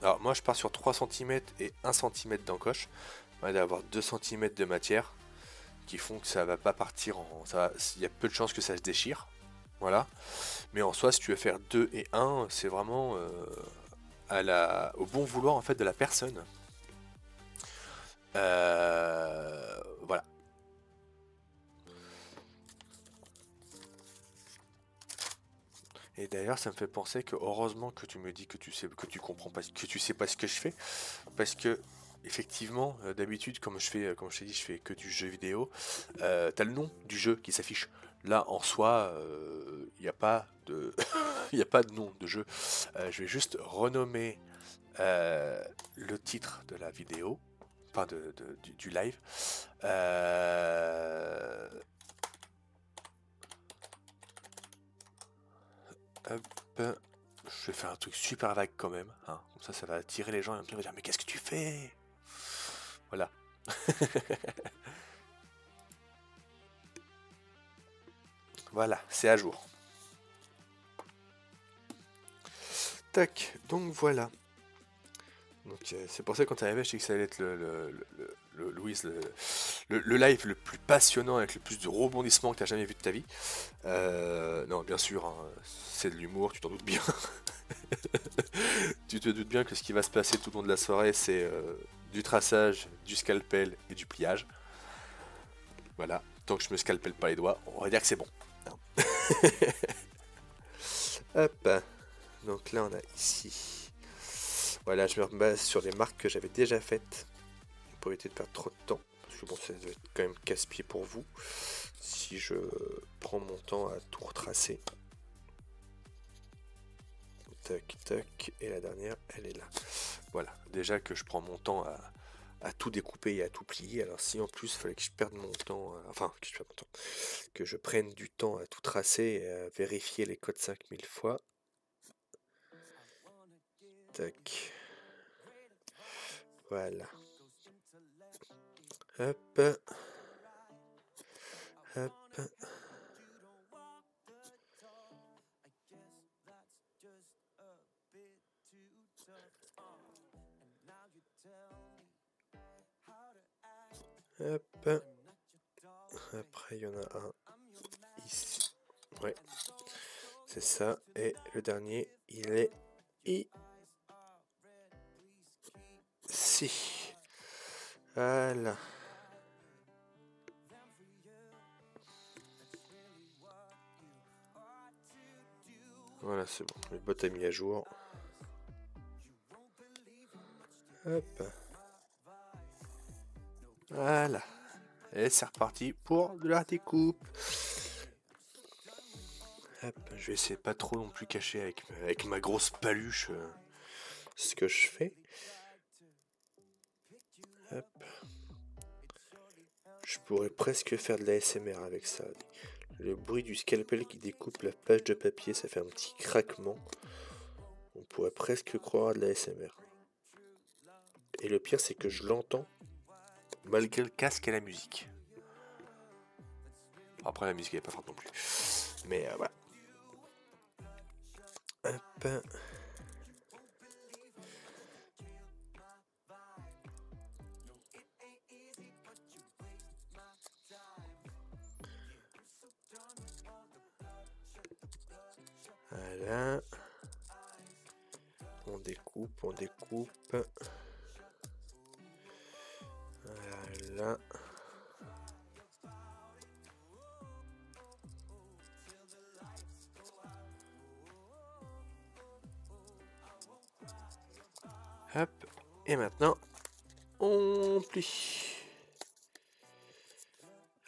Alors moi, je pars sur 3 cm et 1 cm d'encoche. On va avoir 2 cm de matière qui font que ça va pas partir en... Il y a peu de chances que ça se déchire. Voilà. Mais en soi, si tu veux faire 2 et 1, c'est vraiment euh, à la, au bon vouloir en fait de la personne. Euh, voilà. Et d'ailleurs, ça me fait penser que heureusement que tu me dis que tu sais que tu comprends pas que tu sais pas ce que je fais parce que effectivement, euh, d'habitude, comme je fais, euh, comme je t'ai dit, je fais que du jeu vidéo. Euh, T'as le nom du jeu qui s'affiche. Là, en soi, il n'y a pas de, a pas de nom de jeu. je vais juste renommer le titre de la vidéo, enfin de, du, du, live. Je vais faire un truc super vague quand même. Hein. Comme ça, ça va attirer les gens et ils vont dire Mais qu'est-ce que tu fais? Voilà. voilà, c'est à jour. Tac, donc voilà. Donc euh, c'est pour ça que quand arrivé, je sais que ça allait être le, le, Louise, le, live le plus passionnant avec le plus de rebondissements que tu as jamais vu de ta vie. Euh, non, bien sûr, hein, c'est de l'humour, tu t'en doutes bien. tu te doutes bien que ce qui va se passer tout au long de la soirée, c'est euh, du traçage, du scalpel et du pliage. Voilà, tant que je me scalpelle pas les doigts, on va dire que c'est bon. Hop, donc là on a ici voilà, je me base sur les marques que j'avais déjà faites pour éviter de perdre trop de temps. Parce que bon, ça va être quand même casse-pied pour vous si je prends mon temps à tout retracer. Tac, tac. Et la dernière, elle est là. Voilà, déjà que je prends mon temps à, tout découper et à tout plier. Alors si en plus il fallait que je perde mon temps, euh, enfin que je que je prenne du temps à tout tracer et à vérifier les codes 5000 fois. Tac. Voilà. Hop. Hop. Après, il y en a un ici. Ouais. C'est ça. Et le dernier, il est ici. Voilà. Voilà, c'est bon. Le bot a mis à jour. Hop. Voilà. Et c'est reparti pour de la découpe. Je vais essayer pas trop non plus cacher avec, ma grosse paluche euh, ce que je fais. Hop. Je pourrais presque faire de la SMR avec ça. Le bruit du scalpel qui découpe la page de papier, ça fait un petit craquement. On pourrait presque croire de la SMR. Et le pire, c'est que je l'entends malgré le casque et la musique. Après, la musique n'est pas forte non plus. Mais euh, voilà. Hop. Voilà. On découpe, on découpe. Hop. Et maintenant, on plie.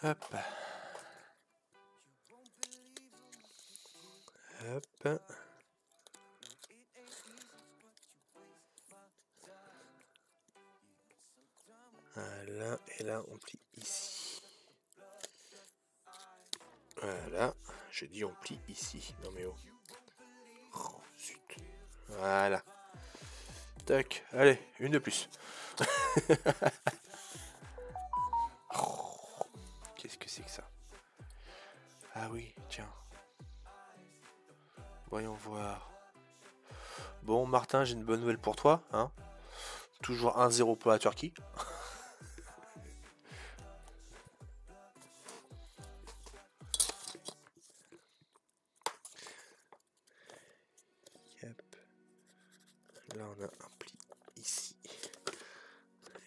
Hop. Hop. Et là on plie ici. Voilà, j'ai dit on plie ici. Non mais oh. oh voilà. Tac, allez, une de plus. Qu'est-ce que c'est que ça? Ah oui, tiens. Voyons voir. Bon, Martin, j'ai une bonne nouvelle pour toi. Hein Toujours 1-0 pour la Turquie.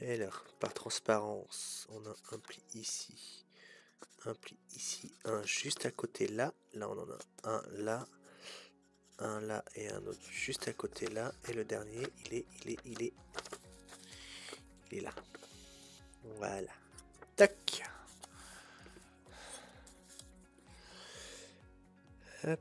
Et là, par transparence, on a un pli ici. Un pli ici, un juste à côté là. Là, on en a un là un là et un autre juste à côté là. Et le dernier il est il est il est il est là. Voilà. Tac. Hop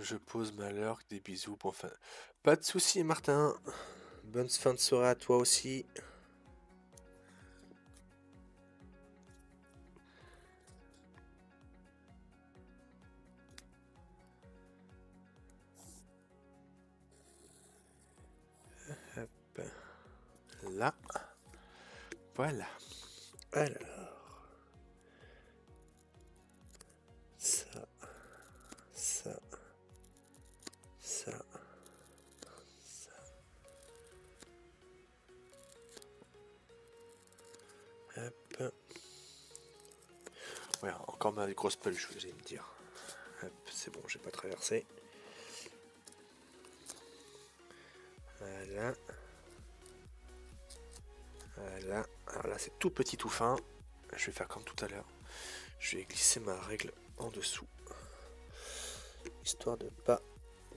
Je pose ma lurk, des bisous pour fin. Pas de soucis, Martin. Bonne fin de soirée à toi aussi. Hop. Là. Voilà. Alors. Grosse peluche, vous allez me dire. c'est bon, j'ai pas traversé. Voilà. Voilà. Alors là, c'est tout petit, tout fin. Je vais faire comme tout à l'heure. Je vais glisser ma règle en dessous. Histoire de pas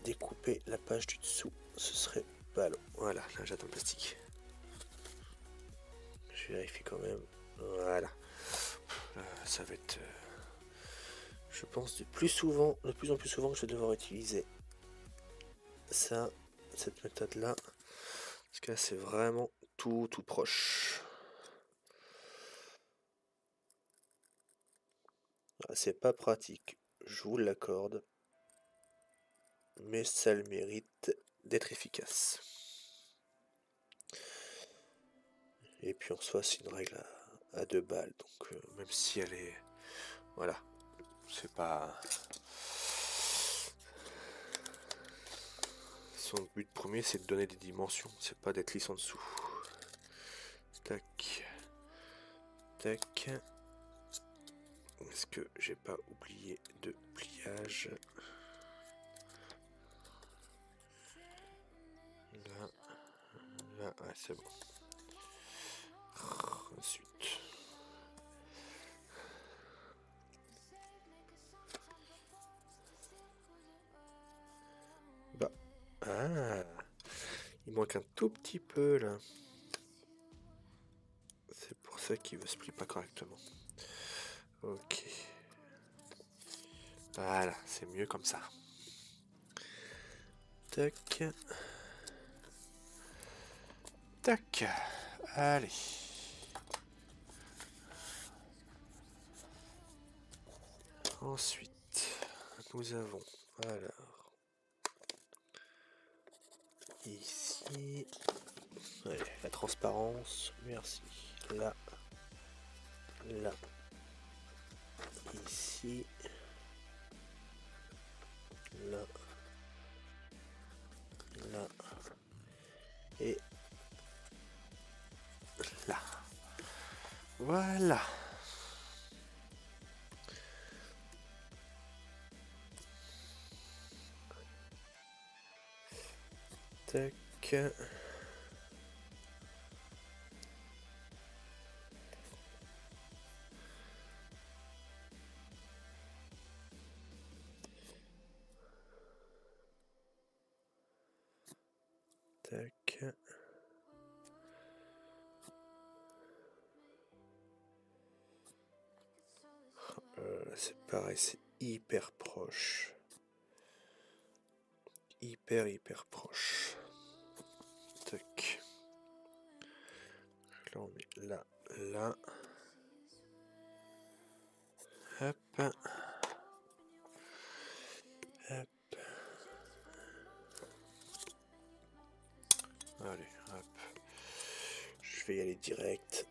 découper la page du dessous. Ce serait long. Voilà, là j'attends le plastique. Je vérifie quand même. Voilà. ça va être... Je pense de plus souvent, de plus en plus souvent que je vais devoir utiliser ça, cette méthode là. Parce que là c'est vraiment tout tout proche. Ah, c'est pas pratique, je vous l'accorde. Mais ça le mérite d'être efficace. Et puis en soi, c'est une règle à, deux balles. Donc euh, même si elle est... Voilà. C'est pas... Son but premier, c'est de donner des dimensions. C'est pas d'être lisse en dessous. Tac. Tac. Est-ce que j'ai pas oublié de pliage? Là. Là, ouais, c'est bon. Ensuite. Ah. Il manque un tout petit peu là. C'est pour ça qu'il ne se plie pas correctement. Ok. Voilà, c'est mieux comme ça. Tac. Tac. Allez. Ensuite, nous avons alors ici la transparence, merci. Là, là, ici, là, là et là. Voilà. Tac. Euh, c'est pareil, c'est hyper proche. Hyper, hyper proche. Tac. Là, on met là, là. Hop. Hop. Allez, hop. Je vais y aller direct.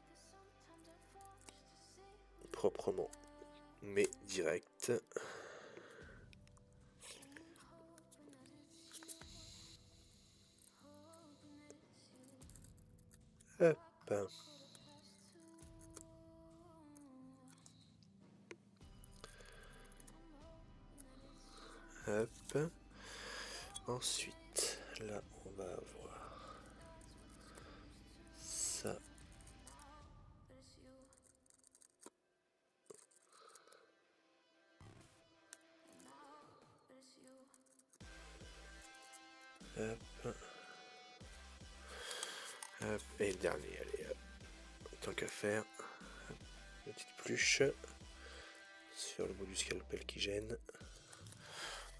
Proprement, mais direct. Ensuite, là, on va avoir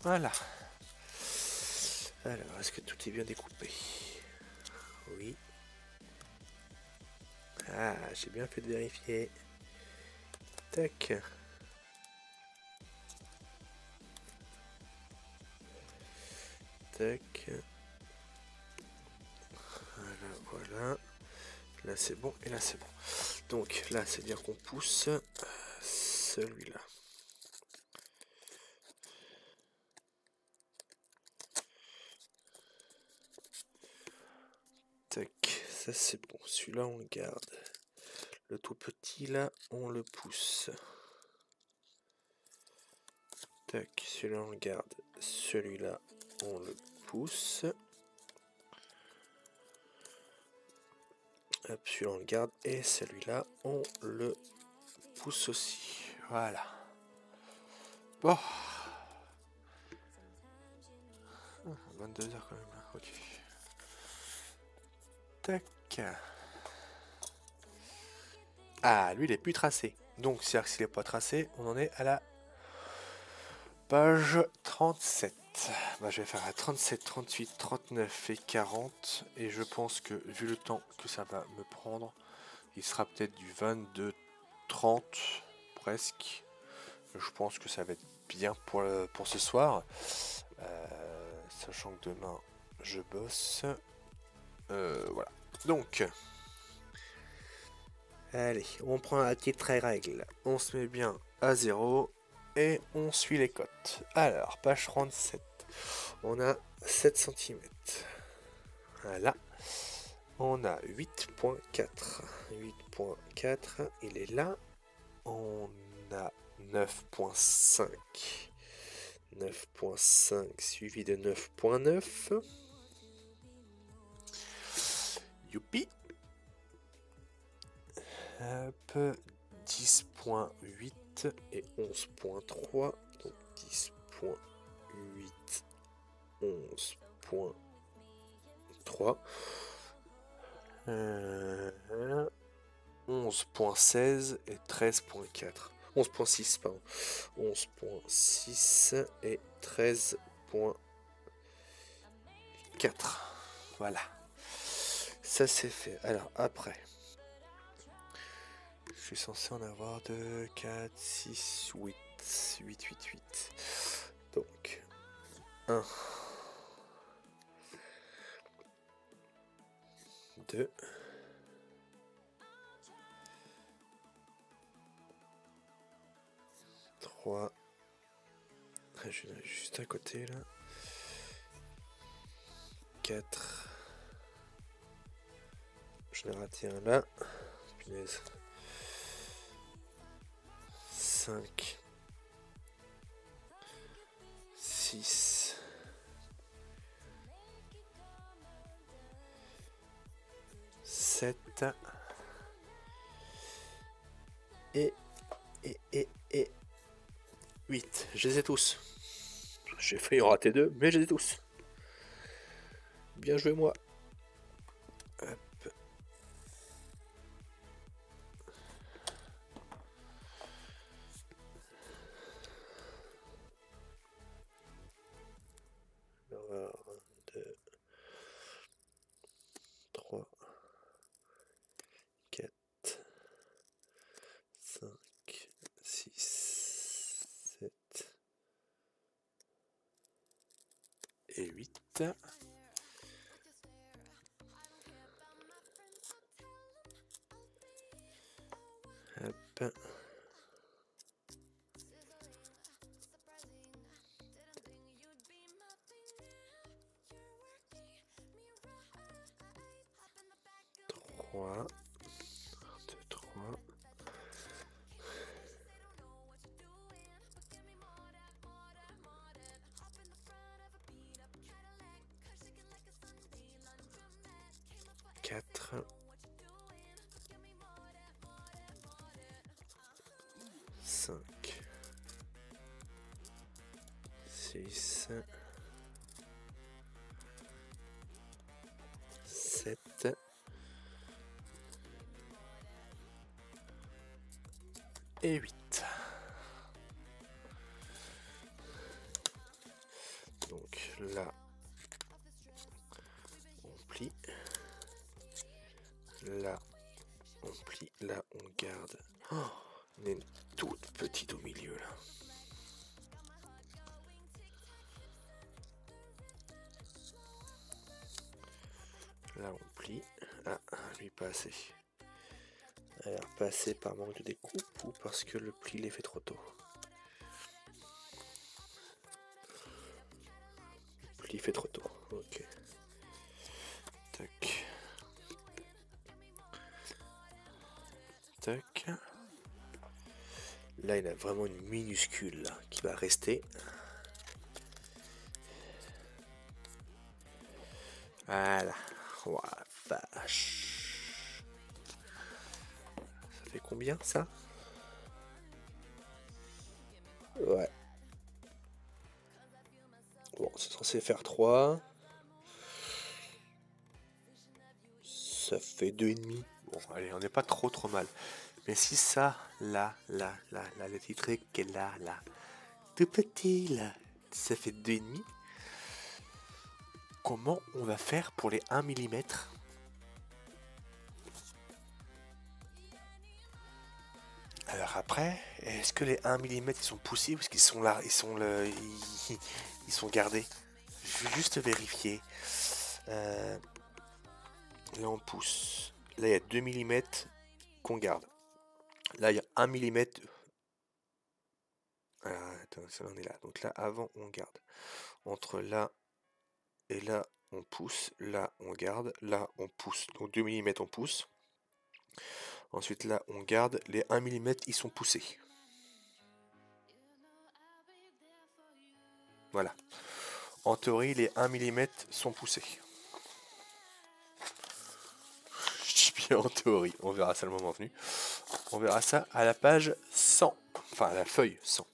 Voilà. Alors, est-ce que tout est bien découpé? Oui. Ah, j'ai bien fait de vérifier. Tac. Tac. Voilà, voilà. Là c'est bon et là c'est bon. Donc là c'est dire qu'on pousse celui-là. Tac, c'est bon. Celui-là on le garde. Le tout petit là on le pousse. Tac, celui-là on le garde. Celui-là on le pousse. Hop, celui-là on le garde. Et celui-là on le pousse aussi. Voilà. Bon. 22h quand même. Ok. Tac. Ah, lui, il est plus tracé. Donc, c'est-à-dire que s'il n'est pas tracé, on en est à la page 37. Bah, je vais faire à 37, 38, 39 et 40. Et je pense que, vu le temps que ça va me prendre, il sera peut-être du 22, 30, presque. Je pense que ça va être bien pour, ce soir. Euh, sachant que demain, je bosse. Euh, voilà. Donc, allez, on prend la petite règle. On se met bien à 0 et on suit les cotes. Alors, page 37. On a 7 cm. Voilà. On a 8.4. 8.4, il est là. On a 9.5. 9.5 suivi de 9.9. Youpi. Hop, 10.8 et 11.3. Donc 10.8, 11.3. 11.16 et 13.4. 11.6, pardon. 11.6 et 13.4. Voilà. Ça c'est fait. Alors après. Je suis censé en avoir 2, 4, 6, 8. 8, 8, 8. Donc. 1. 2. 3. Ah, je vais juste à côté là. 4. J'en ai raté un là. Punaise. 5. 6. 7. Et, et, et, et 8. Je les ai tous. J'ai failli en rater deux, mais je les ai tous. Bien joué moi. Hop. Là, on garde. Oh, on est toute petite au milieu là. Là, on plie. Ah, lui pas assez. Alors, pas assez par manque de découpe ou parce que le pli l'est fait trop tôt? Vraiment une minuscule qui va rester. Voilà. Oh, vache. Ça fait combien ça? Ouais. Bon, c'est censé faire 3. Ça fait 2,5. Bon, allez, on n'est pas trop trop mal. Mais si ça, là, là, là, là, le titre qui est là, là, tout petit, là, ça fait 2,5. Comment on va faire pour les 1 mm Alors après, est-ce que les 1 mm ils sont poussés ou est-ce qu'ils sont là, ils sont le, ils, sont gardés Je vais juste vérifier. Euh, là on pousse. Là il y a 2 mm qu'on garde. Là il y a 1 mm. Ah, attends, ça on est là. Donc là avant on garde. Entre là et là on pousse. Là on garde. Là on pousse. Donc 2 mm on pousse. Ensuite là on garde, les 1 mm ils sont poussés. Voilà. En théorie les 1 mm sont poussés. en théorie, on verra ça le moment venu. On verra ça à la page 100. Enfin à la feuille 100.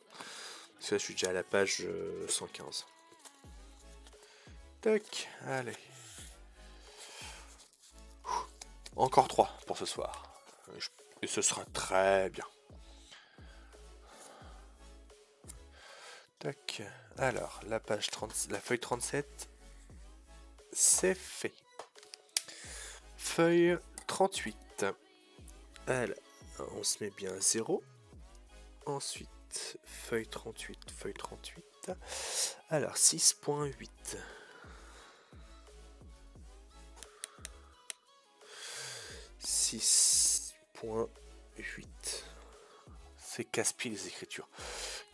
Parce que là je suis déjà à la page 115. Euh, Tac, allez. Encore 3 pour ce soir. Et ce sera très bien. Tac. Alors, la page 30, la feuille 37, c'est fait. Feuille 38. Alors, on se met bien à 0. Ensuite, feuille 38, feuille 38. Alors, 6.8. 6.8. C'est casse-pied les écritures.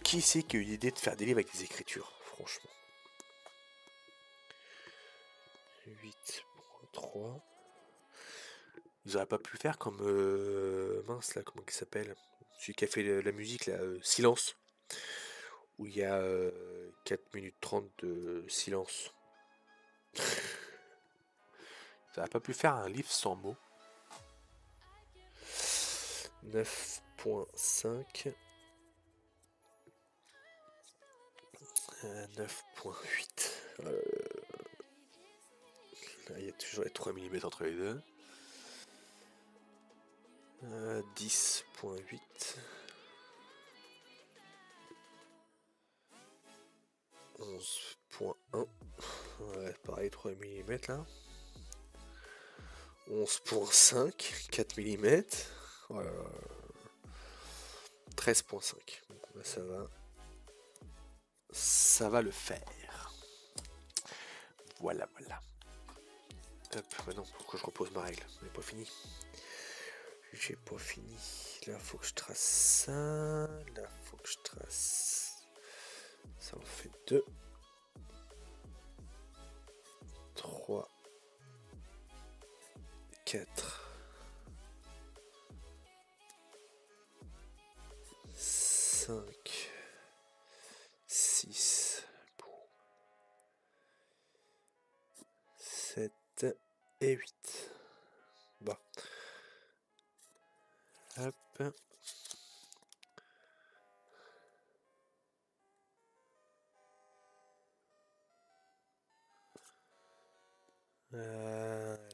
Qui c'est qui a eu l'idée de faire des livres avec des écritures, franchement? 8.3. Ils auraient pas pu faire comme euh, mince là, comment il s'appelle? Celui qui a fait la musique là, euh, Silence. Où il y a 4 euh, minutes 30 de silence. Ils auraient pas pu faire un livre sans mots. 9.5 9.8 euh, il y a toujours les 3 mm entre les deux 10.8 11.1 ouais, pareil 3 mm là 11.5 4 mm 13.5. Bah, ça va. Ça va le faire. Voilà, voilà. Hop, maintenant, faut que je repose ma règle. On pas fini. J'ai pas fini. Là, faut que je trace ça. Là, faut trace. Ça en fait 2. 3. 4. 5, 6, 7 et 8. Hop. Euh...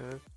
have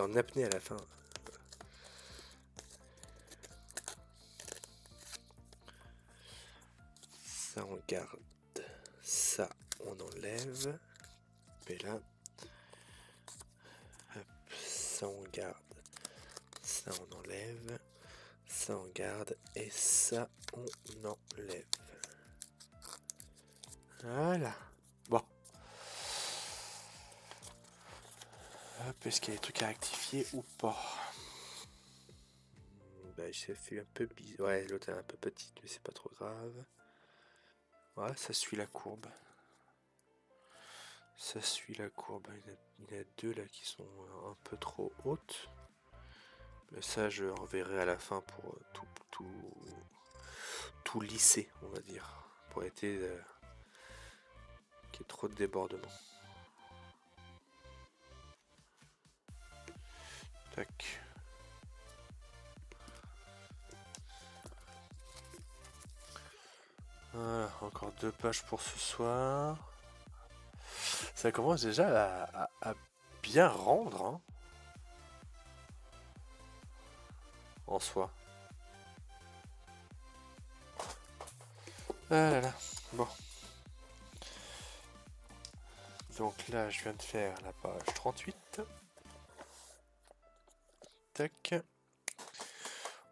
en apnée à la fin. Ou pas Bah, j'ai fait un peu bizarre. Ouais, l'autre est un peu petite, mais c'est pas trop grave. Ouais, ça suit la courbe. Ça suit la courbe. Il y, en a, deux là qui sont un peu trop hautes. Mais ça, je reverrai à la fin pour tout, tout, tout lisser, on va dire. Pour être euh, trop de débordement. Encore deux pages pour ce soir. Ça commence déjà à, bien rendre. Hein, en soi. Ah. Bon. Donc là, je viens de faire la page 38. Tac.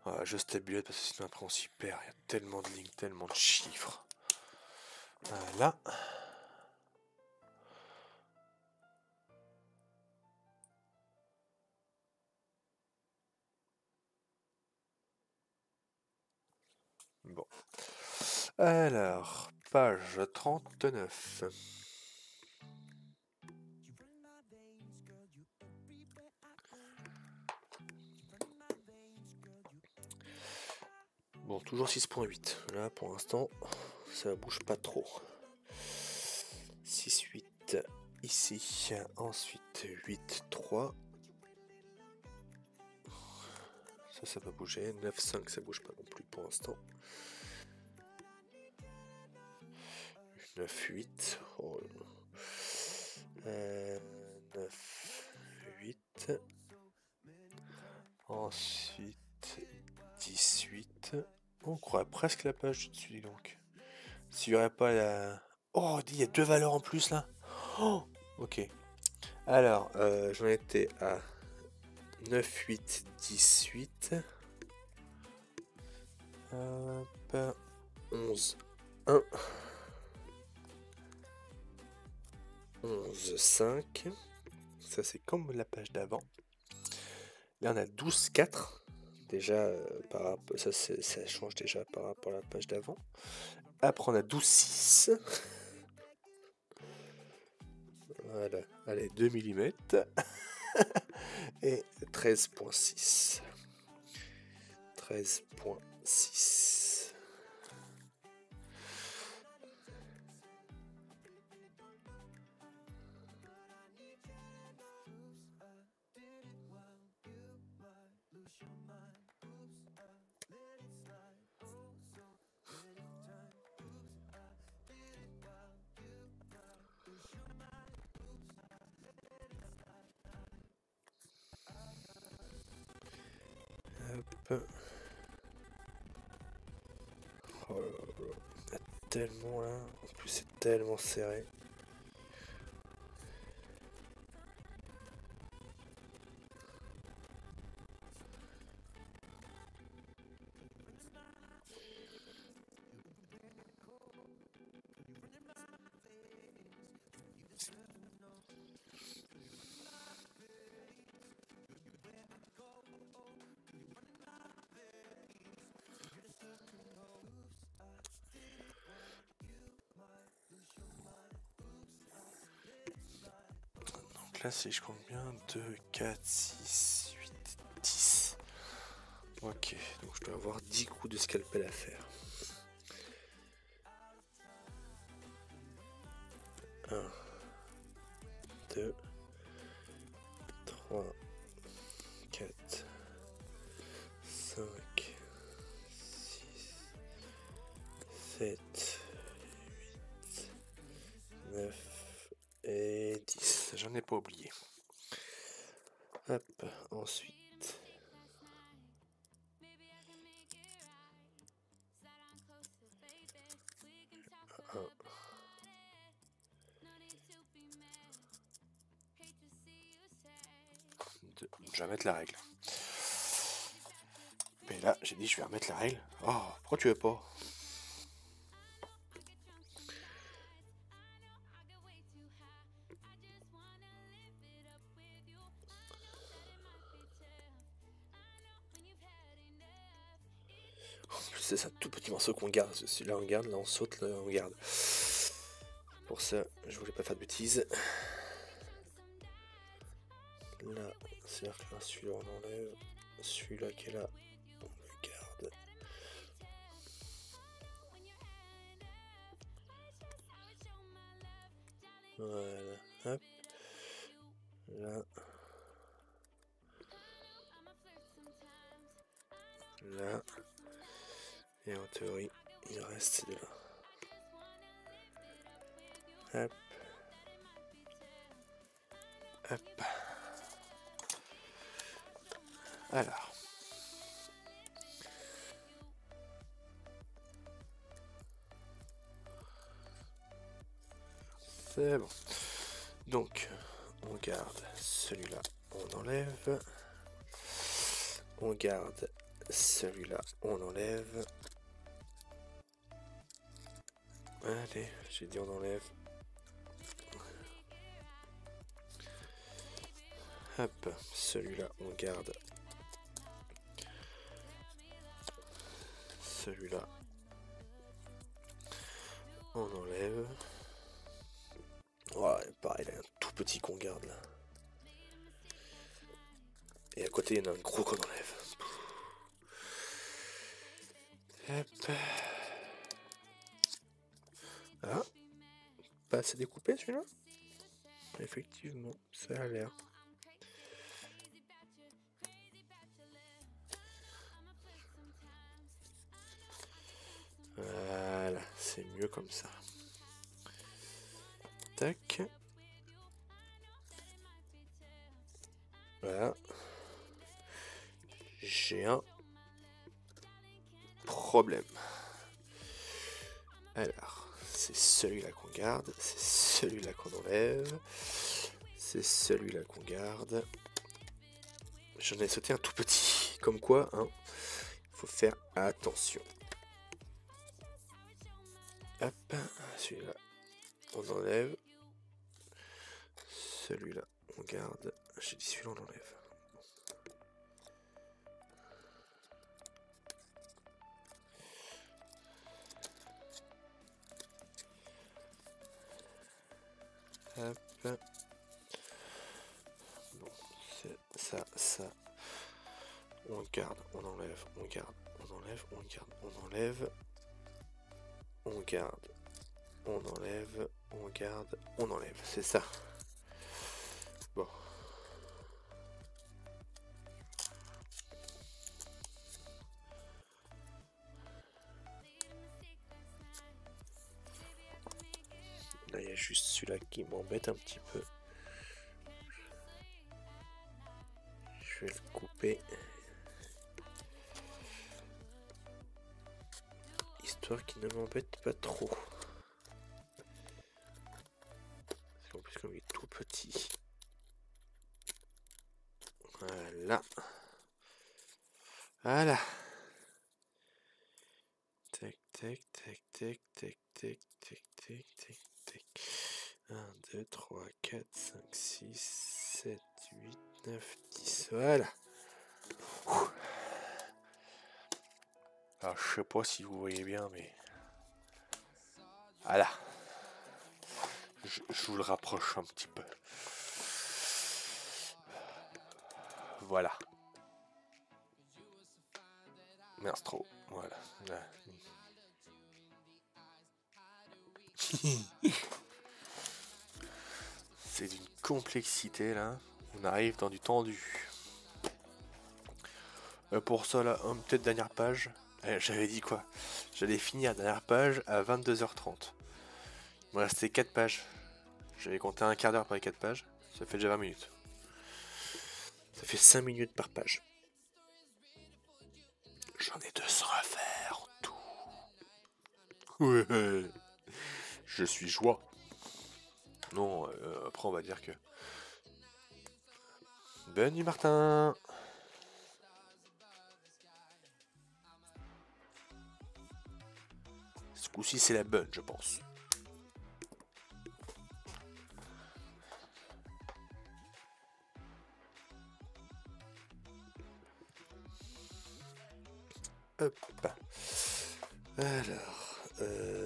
Ah, je stabilise parce que sinon après on s'y perd. Il y a tellement de lignes, tellement de chiffres. Voilà. Bon. Alors, page 39. Bon, toujours 6.8. Là, pour l'instant, ça bouge pas trop. 6, 8 ici. Ensuite, 8, 3. Ça, ça va bouger. 9, 5, ça bouge pas non plus pour l'instant. 9, 8. 9, 8. Ensuite, 18. On croit presque la page dessus, donc. S'il n'y aurait pas la... Oh, il y a deux valeurs en plus, là. Oh, ok. Alors, euh, j'en étais à 9, 8, 18. 11, 1. 11, 5. Ça, c'est comme la page d'avant. Là, on a 12, 4. Déjà, euh, par, ça, ça change déjà par rapport à la page d'avant. Après, on a 12,6. Voilà, allez, 2 mm. Et 13.6. 13.6. tellement là. En plus, c'est tellement serré. Si je compte bien, 2, 4, 6, 8, 10. Ok, donc je dois avoir 10 coups de scalpel à faire. La règle. Mais là, j'ai dit je vais remettre la règle. Oh, pourquoi tu veux pas? C'est ça, tout petit morceau qu'on garde. Celui-là on garde, là on saute, là on garde. Pour ça, je voulais pas faire de bêtises. Que là, celui-là on enlève. Celui-là qui est là, Bon. Donc, on garde celui-là, on enlève. On garde celui-là, on enlève. Allez, j'ai dit on enlève. Hop, celui-là on garde. Celui-là on enlève. Pareil, il y a un tout petit qu'on garde là. Et à côté, il y en a un gros qu'on enlève. Hop. Ah, pas assez découpé celui-là? Effectivement, ça a l'air. Voilà, c'est mieux comme ça. Tac. J'ai un problème. Alors c'est celui-là qu'on garde, c'est celui-là qu'on enlève, c'est celui-là qu'on garde. J'en ai sauté un tout petit, comme quoi, hein, faut faire attention. Hop, celui-là, on enlève. Celui-là, on garde. J'ai dit celui-là, on enlève. Hop. Bon, c'est ça, ça. On garde, on enlève, on garde, on enlève, on garde, on enlève. On garde, on enlève, on garde, on enlève. C'est ça. Bon. Qui m'embête un petit peu. Je vais le couper. Histoire qu'il ne m'embête pas trop. Parce qu'en plus comme il est tout petit. Voilà. Voilà. Tac, tac, tac, tac, tac, tac, tac, tac, tac. 1, 2, 3, 4, 5, 6, 7, 8, 9, 10. Voilà. Alors, je sais pas si vous voyez bien, mais... Voilà. Je, je vous le rapproche un petit peu. Voilà. Merde, trop. Voilà. C'est d'une complexité là. On arrive dans du tendu. Euh, pour ça là, peut-être dernière page. Eh, j'avais dit quoi? J'allais finir dernière page à 22h30. Il me restait 4 pages. J'avais compté un quart d'heure pour les 4 pages. Ça fait déjà 20 minutes. Ça fait 5 minutes par page. J'en ai 200 à faire en tout. Je suis joie. Non, euh, après on va dire que... Bonne Martin Ce coup-ci c'est la bonne je pense. Hop. Alors, euh,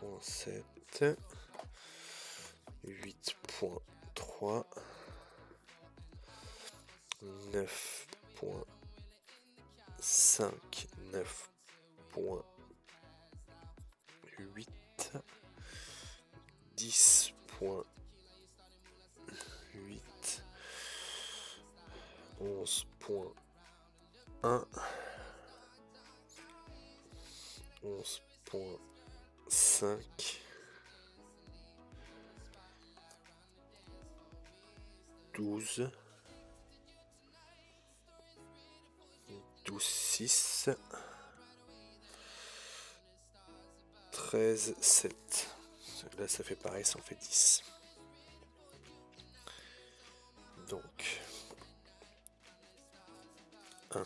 6.7, 8.3, 9.5, 9.8, 10.8, 11.1, 11.5, 12, 12, 6, 13, 7. Là, ça fait pareil, ça en fait 10. Donc, 1.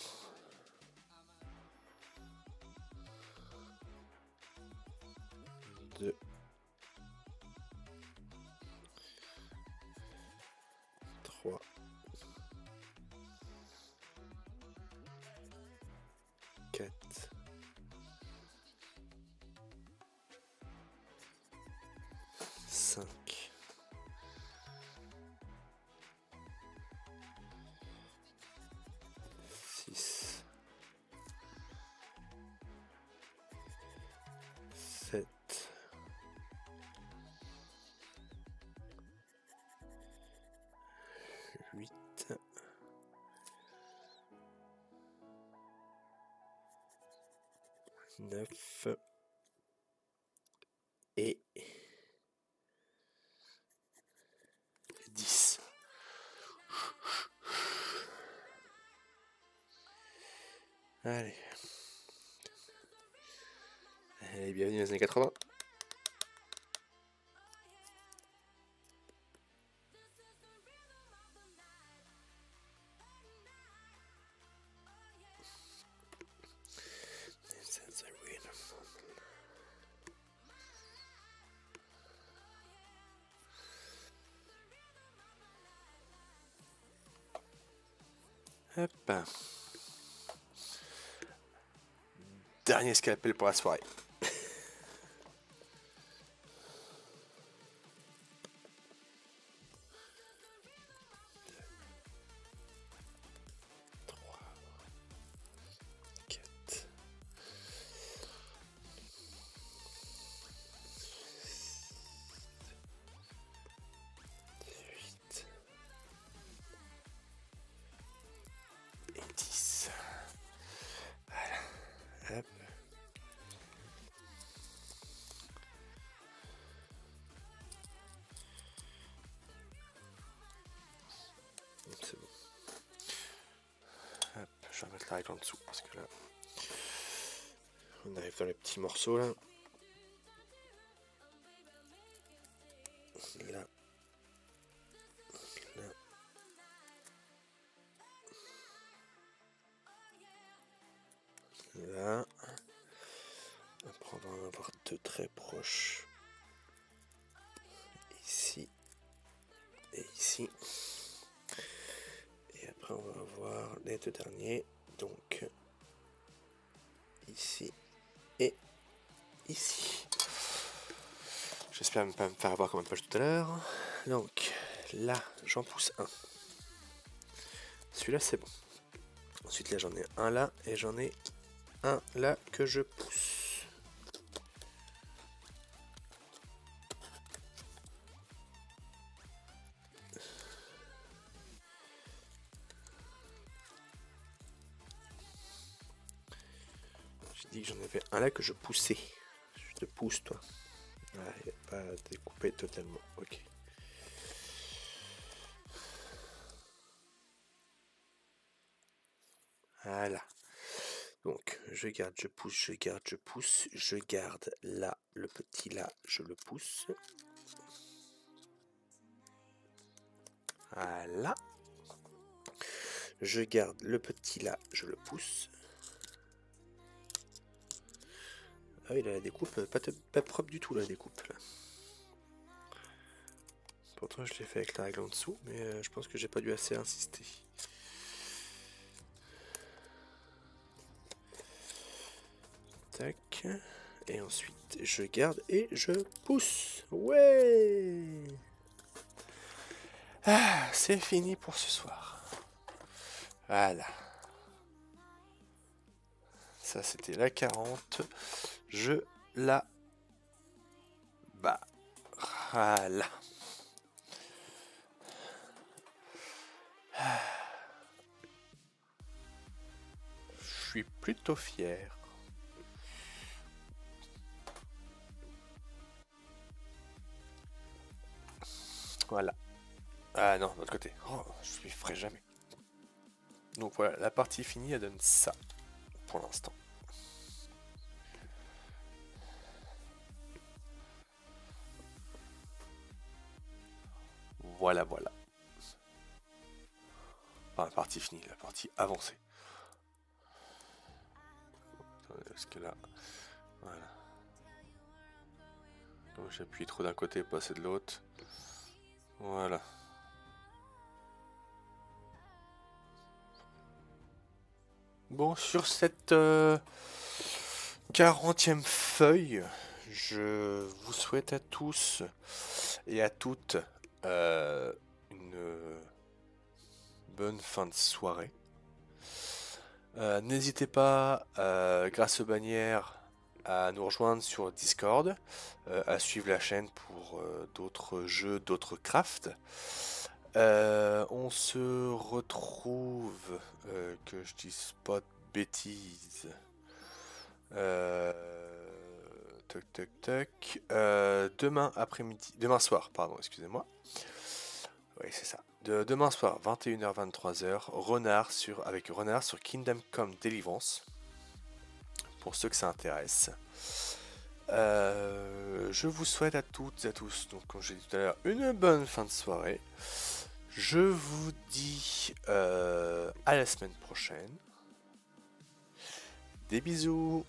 9. Et 10. Allez. Allez, bienvenue dans les années 80. Dernier scalpel pour la soirée. Parce que là, on arrive dans les petits morceaux là. Pas me faire avoir comme une page tout à l'heure. Donc, là, j'en pousse un. Celui-là, c'est bon. Ensuite là j'en ai un là et j'en ai un là que je pousse. J'ai dit que j'en avais un là que je poussais. Je te pousse toi. Pas découpé totalement. Ok. Voilà. Donc, je garde, je pousse, je garde, je pousse. Je garde là, le petit là, je le pousse. Voilà. Je garde le petit là, je le pousse. Ah oui, la découpe, pas, pas propre du tout la découpe. Là. Pourtant, je l'ai fait avec la règle en dessous, mais euh, je pense que j'ai pas dû assez insister. Tac. Et ensuite, je garde et je pousse. Ouais Ah, c'est fini pour ce soir. Voilà. Ça, c'était la 40. Je la bats. Voilà. Je suis plutôt fier. Voilà. Ah non, de l'autre côté. Oh, je lui ferai jamais. Donc voilà, la partie finie, elle donne ça. Pour l'instant. Voilà, voilà. Enfin, la partie finie, la partie avancée. Parce que là, voilà. Donc j'appuie trop d'un côté, passer de l'autre. Voilà. Bon, sur cette 40e euh, feuille, je vous souhaite à tous et à toutes euh, une bonne fin de soirée. Euh, n'hésitez pas, grâce aux bannières, à nous rejoindre sur Discord, euh, à suivre la chaîne pour euh, d'autres jeux, d'autres crafts. Euh, on se retrouve, que je dise pas de bêtises. toc toc toc. demain après-midi, demain soir, pardon, excusez-moi. Oui, c'est ça. De, demain soir, 21h-23h, Renard sur, avec Renard sur Kingdom Come Deliverance pour ceux que ça intéresse. Euh, je vous souhaite à toutes et à tous, donc comme j'ai dit tout à l'heure, une bonne fin de soirée. Je vous dis euh, à la semaine prochaine. Des bisous